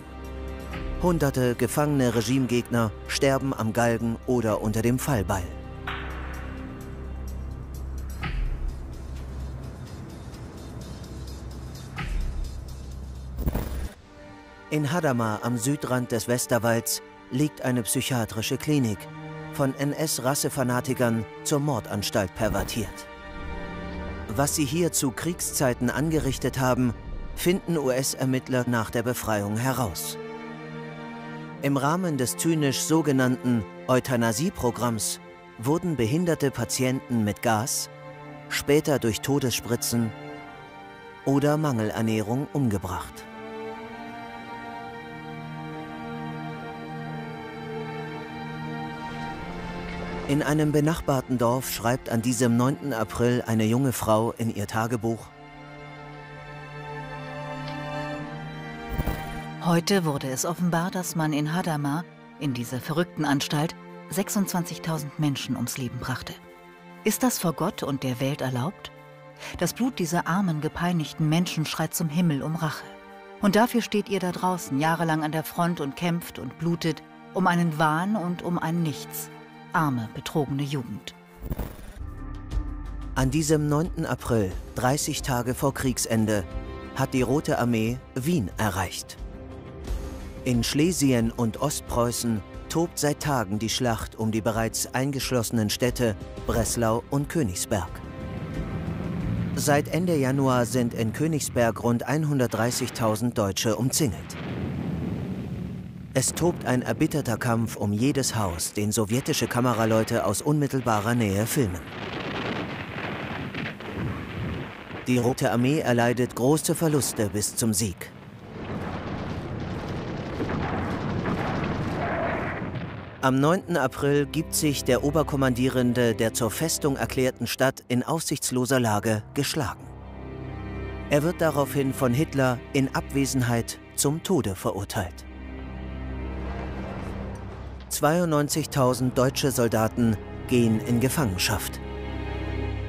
Hunderte gefangene Regimegegner sterben am Galgen oder unter dem Fallbeil. In Hadamar am Südrand des Westerwalds liegt eine psychiatrische Klinik, von NS-Rassefanatikern zur Mordanstalt pervertiert. Was sie hier zu Kriegszeiten angerichtet haben, finden US-Ermittler nach der Befreiung heraus. Im Rahmen des zynisch sogenannten Euthanasie-Programms wurden behinderte Patienten mit Gas, später durch Todesspritzen oder Mangelernährung umgebracht. In einem benachbarten Dorf schreibt an diesem 9. April eine junge Frau in ihr Tagebuch, Heute wurde es offenbar, dass man in Hadamar, in dieser verrückten Anstalt, 26.000 Menschen ums Leben brachte. Ist das vor Gott und der Welt erlaubt? Das Blut dieser armen, gepeinigten Menschen schreit zum Himmel um Rache. Und dafür steht ihr da draußen jahrelang an der Front und kämpft und blutet um einen Wahn und um ein Nichts arme, betrogene Jugend. An diesem 9. April, 30 Tage vor Kriegsende, hat die Rote Armee Wien erreicht. In Schlesien und Ostpreußen tobt seit Tagen die Schlacht um die bereits eingeschlossenen Städte Breslau und Königsberg. Seit Ende Januar sind in Königsberg rund 130.000 Deutsche umzingelt. Es tobt ein erbitterter Kampf um jedes Haus, den sowjetische Kameraleute aus unmittelbarer Nähe filmen. Die Rote Armee erleidet große Verluste bis zum Sieg. Am 9. April gibt sich der Oberkommandierende der zur Festung erklärten Stadt in aussichtsloser Lage geschlagen. Er wird daraufhin von Hitler in Abwesenheit zum Tode verurteilt. 92.000 deutsche Soldaten gehen in Gefangenschaft.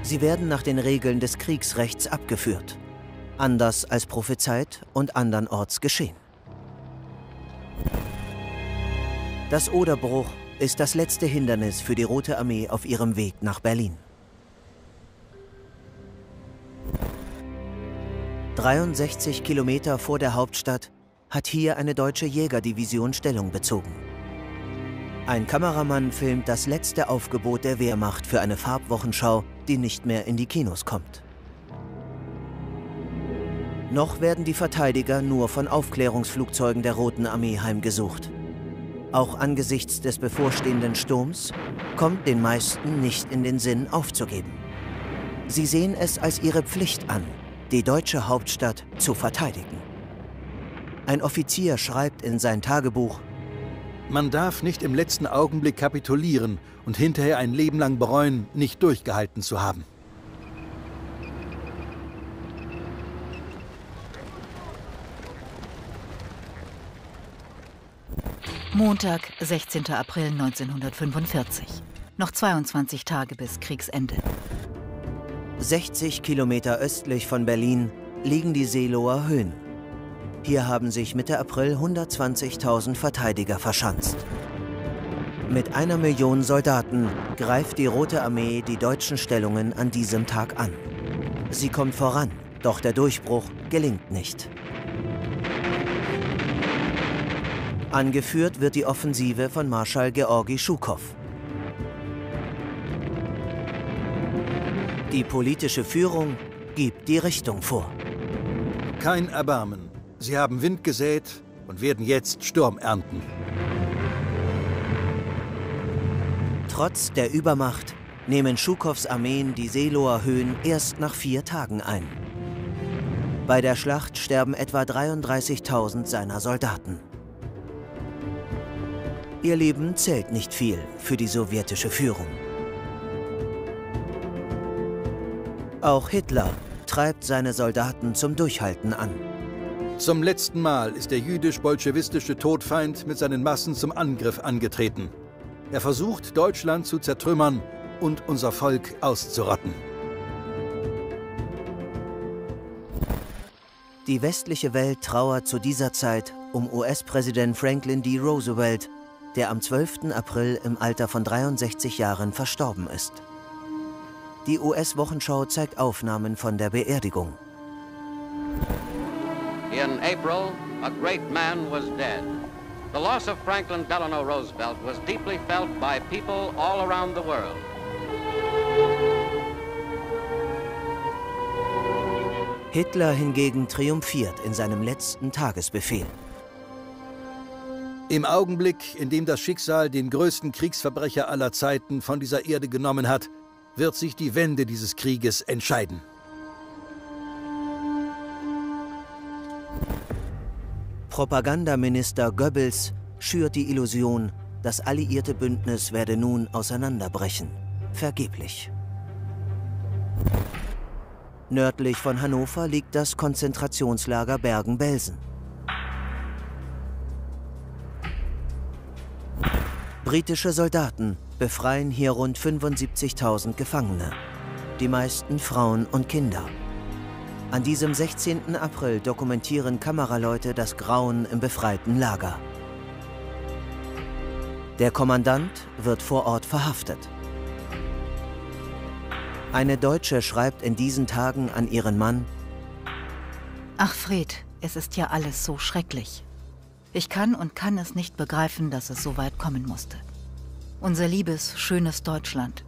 Sie werden nach den Regeln des Kriegsrechts abgeführt. Anders als prophezeit und andernorts geschehen. Das Oderbruch ist das letzte Hindernis für die Rote Armee auf ihrem Weg nach Berlin. 63 Kilometer vor der Hauptstadt hat hier eine deutsche Jägerdivision Stellung bezogen. Ein Kameramann filmt das letzte Aufgebot der Wehrmacht für eine Farbwochenschau, die nicht mehr in die Kinos kommt. Noch werden die Verteidiger nur von Aufklärungsflugzeugen der Roten Armee heimgesucht. Auch angesichts des bevorstehenden Sturms kommt den meisten nicht in den Sinn aufzugeben. Sie sehen es als ihre Pflicht an, die deutsche Hauptstadt zu verteidigen. Ein Offizier schreibt in sein Tagebuch, man darf nicht im letzten Augenblick kapitulieren und hinterher ein Leben lang bereuen, nicht durchgehalten zu haben. Montag, 16. April 1945. Noch 22 Tage bis Kriegsende. 60 Kilometer östlich von Berlin liegen die Seelower Höhen. Hier haben sich Mitte April 120.000 Verteidiger verschanzt. Mit einer Million Soldaten greift die Rote Armee die deutschen Stellungen an diesem Tag an. Sie kommt voran, doch der Durchbruch gelingt nicht. Angeführt wird die Offensive von Marschall Georgi Schukow. Die politische Führung gibt die Richtung vor. Kein Erbarmen. Sie haben Wind gesät und werden jetzt Sturm ernten. Trotz der Übermacht nehmen Schukows Armeen die Seeloer Höhen erst nach vier Tagen ein. Bei der Schlacht sterben etwa 33.000 seiner Soldaten. Ihr Leben zählt nicht viel für die sowjetische Führung. Auch Hitler treibt seine Soldaten zum Durchhalten an. Zum letzten Mal ist der jüdisch-bolschewistische Todfeind mit seinen Massen zum Angriff angetreten. Er versucht, Deutschland zu zertrümmern und unser Volk auszurotten. Die westliche Welt trauert zu dieser Zeit um US-Präsident Franklin D. Roosevelt, der am 12. April im Alter von 63 Jahren verstorben ist. Die US-Wochenschau zeigt Aufnahmen von der Beerdigung. In April, a great man was dead. The loss of Franklin Delano Roosevelt was deeply felt by people all around the world. Hitler hingegen triumphiert in seinem letzten Tagesbefehl. Im Augenblick, in dem das Schicksal den größten Kriegsverbrecher aller Zeiten von dieser Erde genommen hat, wird sich die Wende dieses Krieges entscheiden. Propagandaminister Goebbels schürt die Illusion, das alliierte Bündnis werde nun auseinanderbrechen. Vergeblich. Nördlich von Hannover liegt das Konzentrationslager Bergen-Belsen. Britische Soldaten befreien hier rund 75.000 Gefangene, die meisten Frauen und Kinder. An diesem 16. April dokumentieren Kameraleute das Grauen im befreiten Lager. Der Kommandant wird vor Ort verhaftet. Eine Deutsche schreibt in diesen Tagen an ihren Mann, Ach Fred, es ist ja alles so schrecklich. Ich kann und kann es nicht begreifen, dass es so weit kommen musste. Unser liebes, schönes Deutschland.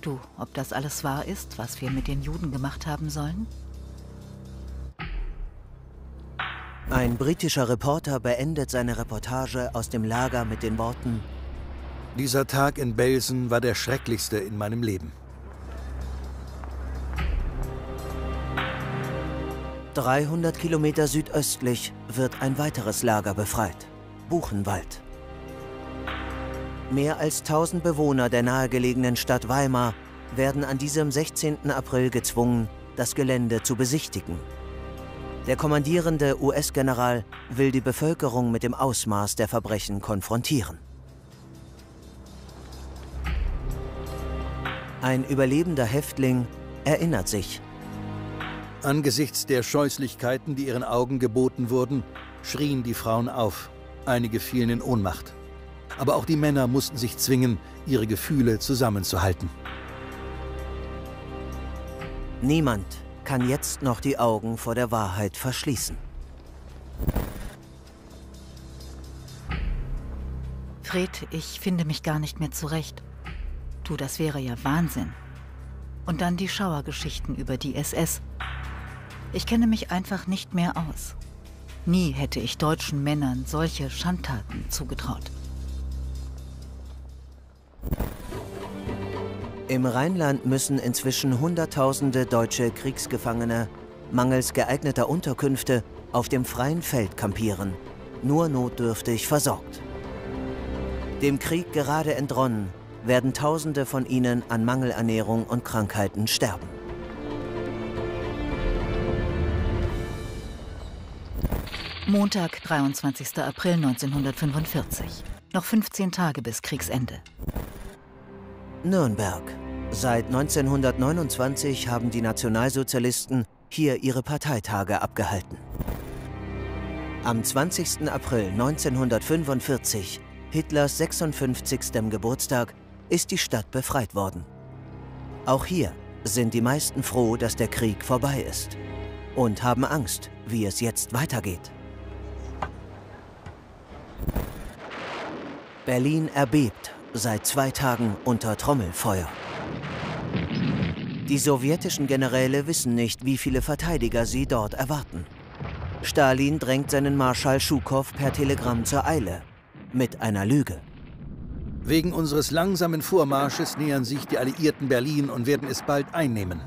Du, ob das alles wahr ist, was wir mit den Juden gemacht haben sollen? Ein britischer Reporter beendet seine Reportage aus dem Lager mit den Worten Dieser Tag in Belsen war der schrecklichste in meinem Leben. 300 Kilometer südöstlich wird ein weiteres Lager befreit, Buchenwald. Mehr als 1000 Bewohner der nahegelegenen Stadt Weimar werden an diesem 16. April gezwungen, das Gelände zu besichtigen. Der kommandierende US-General will die Bevölkerung mit dem Ausmaß der Verbrechen konfrontieren. Ein überlebender Häftling erinnert sich, Angesichts der Scheußlichkeiten, die ihren Augen geboten wurden, schrien die Frauen auf. Einige fielen in Ohnmacht. Aber auch die Männer mussten sich zwingen, ihre Gefühle zusammenzuhalten. Niemand kann jetzt noch die Augen vor der Wahrheit verschließen. Fred, ich finde mich gar nicht mehr zurecht. Du, das wäre ja Wahnsinn. Und dann die Schauergeschichten über die SS. Ich kenne mich einfach nicht mehr aus. Nie hätte ich deutschen Männern solche Schandtaten zugetraut. Im Rheinland müssen inzwischen Hunderttausende deutsche Kriegsgefangene mangels geeigneter Unterkünfte auf dem freien Feld kampieren, nur notdürftig versorgt. Dem Krieg gerade entronnen, werden Tausende von ihnen an Mangelernährung und Krankheiten sterben. Montag, 23. April 1945. Noch 15 Tage bis Kriegsende. Nürnberg. Seit 1929 haben die Nationalsozialisten hier ihre Parteitage abgehalten. Am 20. April 1945, Hitlers 56. Geburtstag, ist die Stadt befreit worden. Auch hier sind die meisten froh, dass der Krieg vorbei ist und haben Angst, wie es jetzt weitergeht. Berlin erbebt seit zwei Tagen unter Trommelfeuer. Die sowjetischen Generäle wissen nicht, wie viele Verteidiger sie dort erwarten. Stalin drängt seinen Marschall Schukow per Telegramm zur Eile. Mit einer Lüge. Wegen unseres langsamen Vormarsches nähern sich die Alliierten Berlin und werden es bald einnehmen.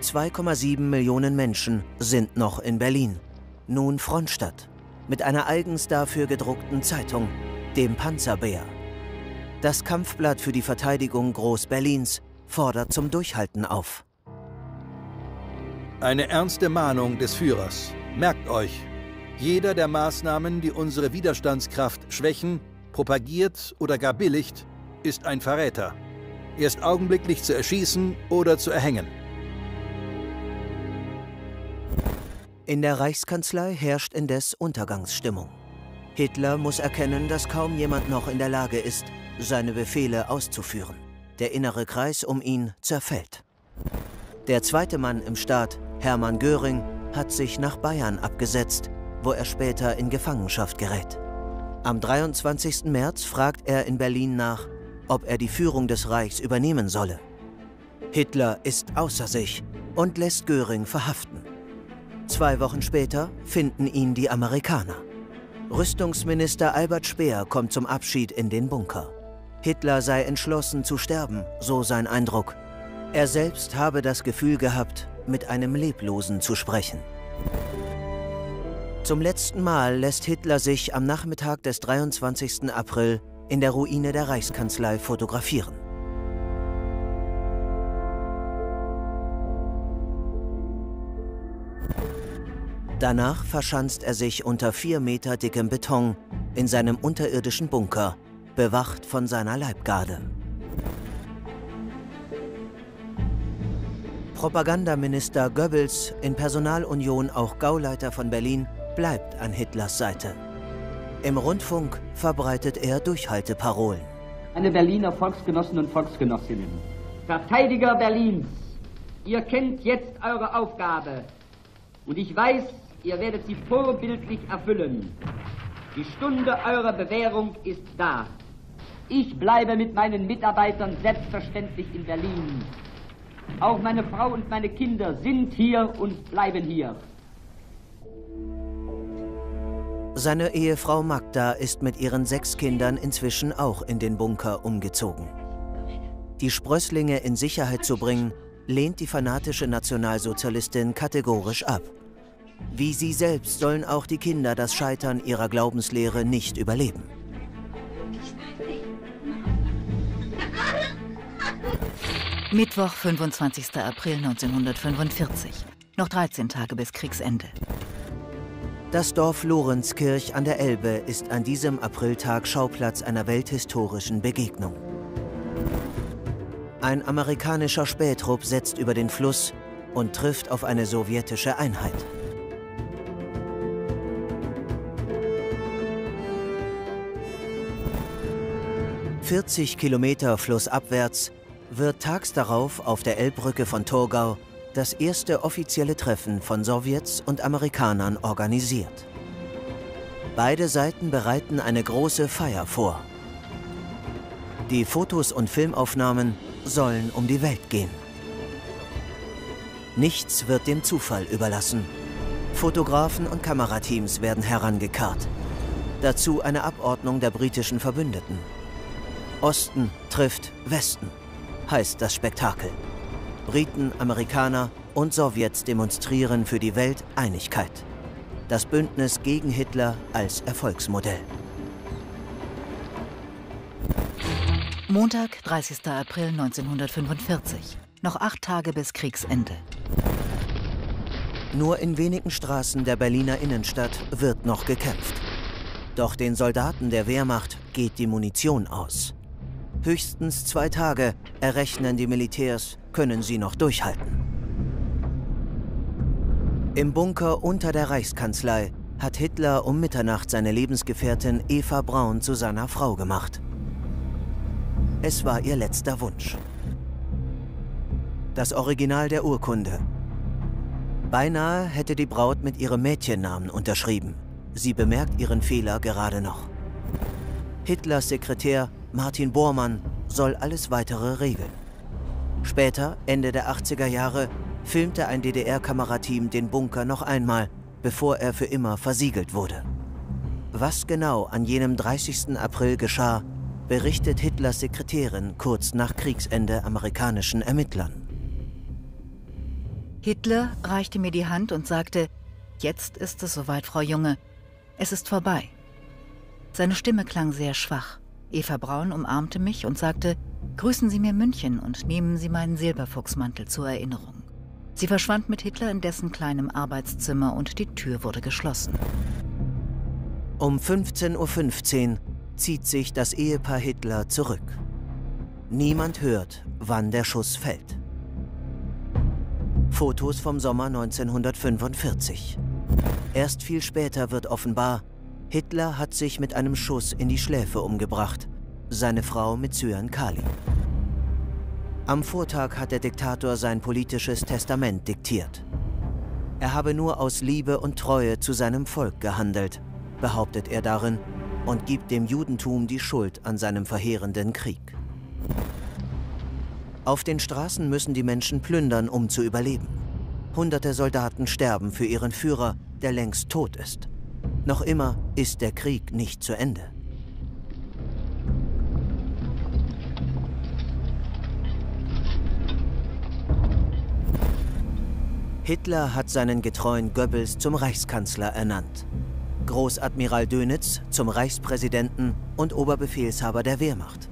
...2,7 Millionen Menschen sind noch in Berlin nun Frontstadt, mit einer eigens dafür gedruckten Zeitung, dem Panzerbär. Das Kampfblatt für die Verteidigung Groß-Berlins fordert zum Durchhalten auf. Eine ernste Mahnung des Führers. Merkt euch, jeder der Maßnahmen, die unsere Widerstandskraft schwächen, propagiert oder gar billigt, ist ein Verräter. Er ist augenblicklich zu erschießen oder zu erhängen. In der Reichskanzlei herrscht indes Untergangsstimmung. Hitler muss erkennen, dass kaum jemand noch in der Lage ist, seine Befehle auszuführen. Der innere Kreis um ihn zerfällt. Der zweite Mann im Staat, Hermann Göring, hat sich nach Bayern abgesetzt, wo er später in Gefangenschaft gerät. Am 23. März fragt er in Berlin nach, ob er die Führung des Reichs übernehmen solle. Hitler ist außer sich und lässt Göring verhaften. Zwei Wochen später finden ihn die Amerikaner. Rüstungsminister Albert Speer kommt zum Abschied in den Bunker. Hitler sei entschlossen zu sterben, so sein Eindruck. Er selbst habe das Gefühl gehabt, mit einem Leblosen zu sprechen. Zum letzten Mal lässt Hitler sich am Nachmittag des 23. April in der Ruine der Reichskanzlei fotografieren. Danach verschanzt er sich unter vier Meter dickem Beton in seinem unterirdischen Bunker, bewacht von seiner Leibgarde. Propagandaminister Goebbels, in Personalunion auch Gauleiter von Berlin, bleibt an Hitlers Seite. Im Rundfunk verbreitet er Durchhalteparolen. Meine Berliner Volksgenossen und Volksgenossinnen, Verteidiger Berlins, ihr kennt jetzt eure Aufgabe und ich weiß, ihr werdet sie vorbildlich erfüllen. Die Stunde eurer Bewährung ist da. Ich bleibe mit meinen Mitarbeitern selbstverständlich in Berlin. Auch meine Frau und meine Kinder sind hier und bleiben hier. Seine Ehefrau Magda ist mit ihren sechs Kindern inzwischen auch in den Bunker umgezogen. Die Sprösslinge in Sicherheit zu bringen, lehnt die fanatische Nationalsozialistin kategorisch ab. Wie sie selbst sollen auch die Kinder das Scheitern ihrer Glaubenslehre nicht überleben. Mittwoch, 25. April 1945. Noch 13 Tage bis Kriegsende. Das Dorf Lorenzkirch an der Elbe ist an diesem Apriltag Schauplatz einer welthistorischen Begegnung. Ein amerikanischer Spähtrupp setzt über den Fluss und trifft auf eine sowjetische Einheit. »40 Kilometer flussabwärts wird tags darauf auf der Elbbrücke von Torgau das erste offizielle Treffen von Sowjets und Amerikanern organisiert. Beide Seiten bereiten eine große Feier vor. Die Fotos und Filmaufnahmen sollen um die Welt gehen. Nichts wird dem Zufall überlassen. Fotografen und Kamerateams werden herangekarrt. Dazu eine Abordnung der britischen Verbündeten. Osten trifft Westen, heißt das Spektakel. Briten, Amerikaner und Sowjets demonstrieren für die Welt Einigkeit. Das Bündnis gegen Hitler als Erfolgsmodell. Montag, 30. April 1945. Noch acht Tage bis Kriegsende. Nur in wenigen Straßen der Berliner Innenstadt wird noch gekämpft. Doch den Soldaten der Wehrmacht geht die Munition aus. Höchstens zwei Tage, errechnen die Militärs, können sie noch durchhalten. Im Bunker unter der Reichskanzlei hat Hitler um Mitternacht seine Lebensgefährtin Eva Braun zu seiner Frau gemacht. Es war ihr letzter Wunsch. Das Original der Urkunde. Beinahe hätte die Braut mit ihrem Mädchennamen unterschrieben. Sie bemerkt ihren Fehler gerade noch. Hitlers Sekretär Martin Bormann soll alles weitere regeln. Später, Ende der 80er Jahre, filmte ein DDR-Kamerateam den Bunker noch einmal, bevor er für immer versiegelt wurde. Was genau an jenem 30. April geschah, berichtet Hitlers Sekretärin kurz nach Kriegsende amerikanischen Ermittlern. Hitler reichte mir die Hand und sagte, jetzt ist es soweit, Frau Junge. Es ist vorbei. Seine Stimme klang sehr schwach. Eva Braun umarmte mich und sagte, grüßen Sie mir München und nehmen Sie meinen Silberfuchsmantel zur Erinnerung. Sie verschwand mit Hitler in dessen kleinem Arbeitszimmer und die Tür wurde geschlossen. Um 15.15 Uhr zieht sich das Ehepaar Hitler zurück. Niemand hört, wann der Schuss fällt. Fotos vom Sommer 1945. Erst viel später wird offenbar, Hitler hat sich mit einem Schuss in die Schläfe umgebracht, seine Frau mit Cyankali. Am Vortag hat der Diktator sein politisches Testament diktiert. Er habe nur aus Liebe und Treue zu seinem Volk gehandelt, behauptet er darin und gibt dem Judentum die Schuld an seinem verheerenden Krieg. Auf den Straßen müssen die Menschen plündern, um zu überleben. Hunderte Soldaten sterben für ihren Führer, der längst tot ist. Noch immer ist der Krieg nicht zu Ende. Hitler hat seinen getreuen Goebbels zum Reichskanzler ernannt. Großadmiral Dönitz zum Reichspräsidenten und Oberbefehlshaber der Wehrmacht.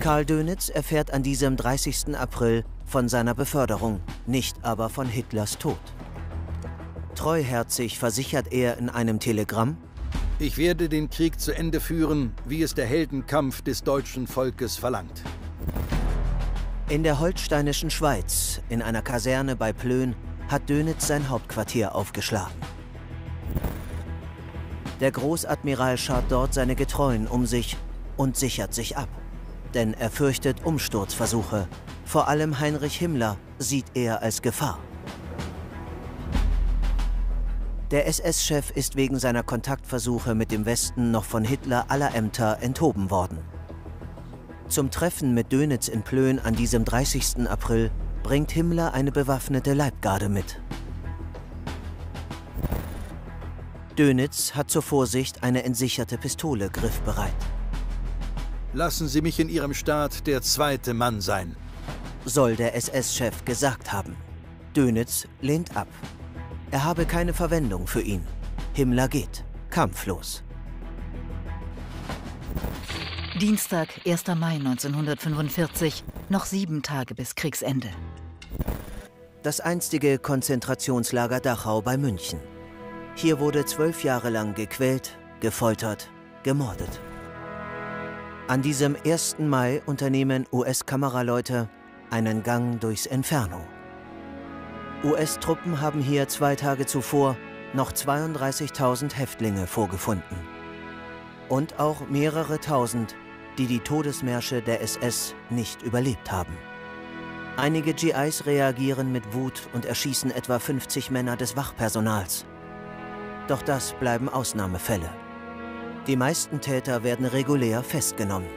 Karl Dönitz erfährt an diesem 30. April von seiner Beförderung, nicht aber von Hitlers Tod. Treuherzig versichert er in einem Telegramm, Ich werde den Krieg zu Ende führen, wie es der Heldenkampf des deutschen Volkes verlangt. In der holsteinischen Schweiz, in einer Kaserne bei Plön, hat Dönitz sein Hauptquartier aufgeschlagen. Der Großadmiral schart dort seine Getreuen um sich und sichert sich ab. Denn er fürchtet Umsturzversuche. Vor allem Heinrich Himmler sieht er als Gefahr. Der SS-Chef ist wegen seiner Kontaktversuche mit dem Westen noch von Hitler aller Ämter enthoben worden. Zum Treffen mit Dönitz in Plön an diesem 30. April bringt Himmler eine bewaffnete Leibgarde mit. Dönitz hat zur Vorsicht eine entsicherte Pistole griffbereit. Lassen Sie mich in Ihrem Staat der zweite Mann sein, soll der SS-Chef gesagt haben. Dönitz lehnt ab. Er habe keine Verwendung für ihn. Himmler geht, kampflos. Dienstag, 1. Mai 1945, noch sieben Tage bis Kriegsende. Das einstige Konzentrationslager Dachau bei München. Hier wurde zwölf Jahre lang gequält, gefoltert, gemordet. An diesem 1. Mai unternehmen US-Kameraleute einen Gang durchs Inferno. US-Truppen haben hier zwei Tage zuvor noch 32.000 Häftlinge vorgefunden. Und auch mehrere tausend, die die Todesmärsche der SS nicht überlebt haben. Einige GIs reagieren mit Wut und erschießen etwa 50 Männer des Wachpersonals. Doch das bleiben Ausnahmefälle. Die meisten Täter werden regulär festgenommen.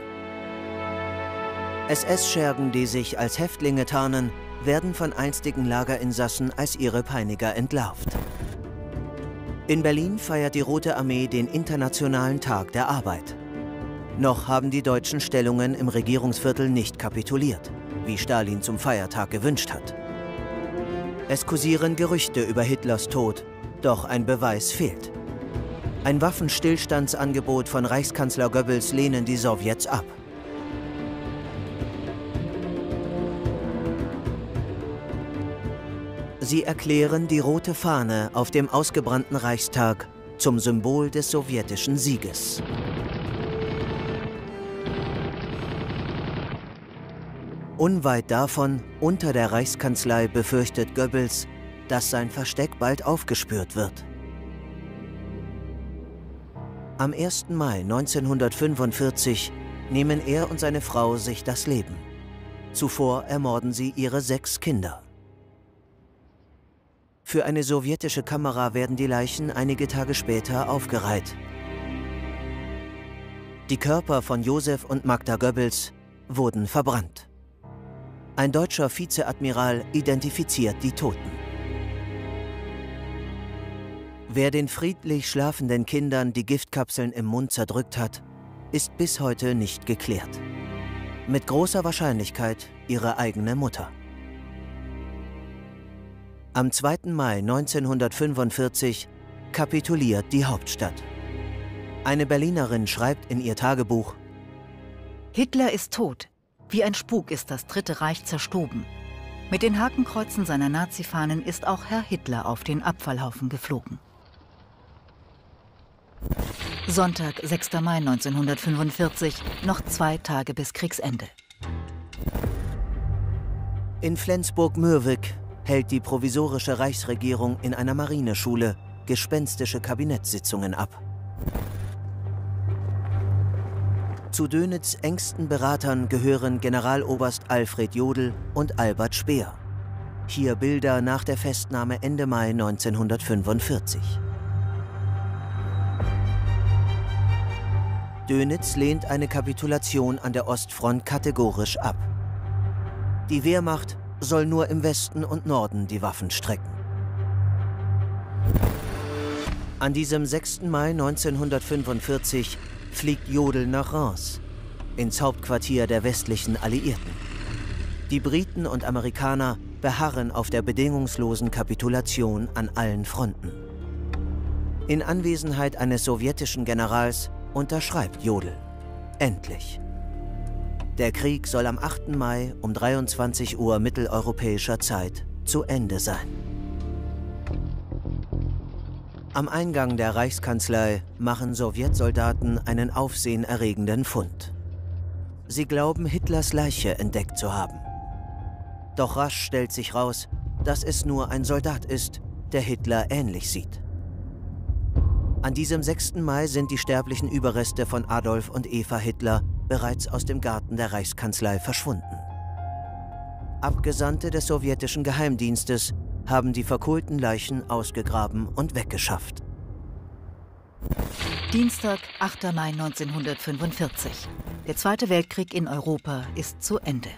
SS-Schergen, die sich als Häftlinge tarnen, werden von einstigen Lagerinsassen als ihre Peiniger entlarvt. In Berlin feiert die Rote Armee den Internationalen Tag der Arbeit. Noch haben die deutschen Stellungen im Regierungsviertel nicht kapituliert, wie Stalin zum Feiertag gewünscht hat. Es kursieren Gerüchte über Hitlers Tod, doch ein Beweis fehlt. Ein Waffenstillstandsangebot von Reichskanzler Goebbels lehnen die Sowjets ab. Sie erklären die rote Fahne auf dem ausgebrannten Reichstag zum Symbol des sowjetischen Sieges. Unweit davon, unter der Reichskanzlei, befürchtet Goebbels, dass sein Versteck bald aufgespürt wird. Am 1. Mai 1945 nehmen er und seine Frau sich das Leben. Zuvor ermorden sie ihre sechs Kinder. Für eine sowjetische Kamera werden die Leichen einige Tage später aufgereiht. Die Körper von Josef und Magda Goebbels wurden verbrannt. Ein deutscher Vizeadmiral identifiziert die Toten. Wer den friedlich schlafenden Kindern die Giftkapseln im Mund zerdrückt hat, ist bis heute nicht geklärt. Mit großer Wahrscheinlichkeit ihre eigene Mutter. Am 2. Mai 1945 kapituliert die Hauptstadt. Eine Berlinerin schreibt in ihr Tagebuch, Hitler ist tot. Wie ein Spuk ist das Dritte Reich zerstoben. Mit den Hakenkreuzen seiner Nazifahnen ist auch Herr Hitler auf den Abfallhaufen geflogen. Sonntag, 6. Mai 1945, noch zwei Tage bis Kriegsende. In Flensburg-Mürwik hält die provisorische Reichsregierung in einer Marineschule gespenstische Kabinettssitzungen ab. Zu Dönitz engsten Beratern gehören Generaloberst Alfred Jodl und Albert Speer. Hier Bilder nach der Festnahme Ende Mai 1945. Dönitz lehnt eine Kapitulation an der Ostfront kategorisch ab. Die Wehrmacht soll nur im Westen und Norden die Waffen strecken. An diesem 6. Mai 1945 fliegt Jodl nach Reims, ins Hauptquartier der westlichen Alliierten. Die Briten und Amerikaner beharren auf der bedingungslosen Kapitulation an allen Fronten. In Anwesenheit eines sowjetischen Generals unterschreibt Jodl. Endlich. Der Krieg soll am 8. Mai um 23 Uhr mitteleuropäischer Zeit zu Ende sein. Am Eingang der Reichskanzlei machen Sowjetsoldaten einen aufsehenerregenden Fund. Sie glauben, Hitlers Leiche entdeckt zu haben. Doch rasch stellt sich raus, dass es nur ein Soldat ist, der Hitler ähnlich sieht. An diesem 6. Mai sind die sterblichen Überreste von Adolf und Eva Hitler bereits aus dem Garten der Reichskanzlei verschwunden. Abgesandte des sowjetischen Geheimdienstes haben die verkohlten Leichen ausgegraben und weggeschafft. Dienstag, 8. Mai 1945. Der Zweite Weltkrieg in Europa ist zu Ende.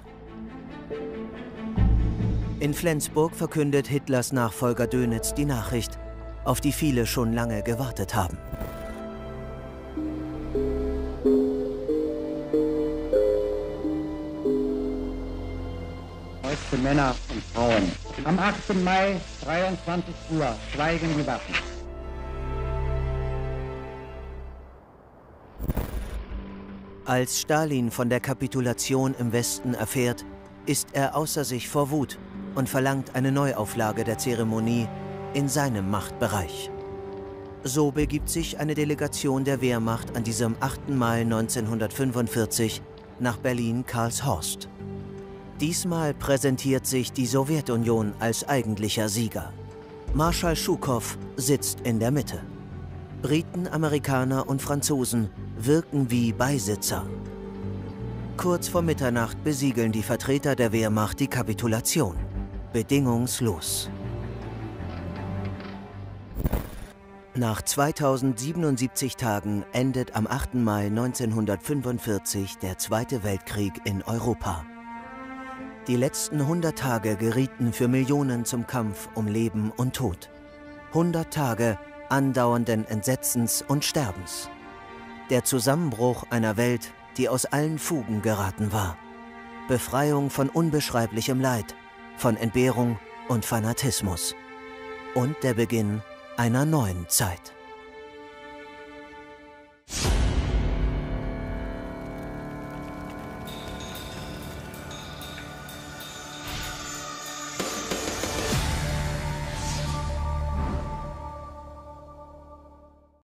In Flensburg verkündet Hitlers Nachfolger Dönitz die Nachricht, auf die viele schon lange gewartet haben. Heute Männer und Frauen. Am 8. Mai, 23 Uhr, schweigen die Waffen. Als Stalin von der Kapitulation im Westen erfährt, ist er außer sich vor Wut und verlangt eine Neuauflage der Zeremonie in seinem Machtbereich. So begibt sich eine Delegation der Wehrmacht an diesem 8. Mai 1945 nach Berlin-Karlshorst. Diesmal präsentiert sich die Sowjetunion als eigentlicher Sieger. Marschall Schukow sitzt in der Mitte. Briten, Amerikaner und Franzosen wirken wie Beisitzer. Kurz vor Mitternacht besiegeln die Vertreter der Wehrmacht die Kapitulation. Bedingungslos. Nach 2077 Tagen endet am 8. Mai 1945 der Zweite Weltkrieg in Europa. Die letzten 100 Tage gerieten für Millionen zum Kampf um Leben und Tod. 100 Tage andauernden Entsetzens und Sterbens. Der Zusammenbruch einer Welt, die aus allen Fugen geraten war. Befreiung von unbeschreiblichem Leid, von Entbehrung und Fanatismus. Und der Beginn einer neuen Zeit.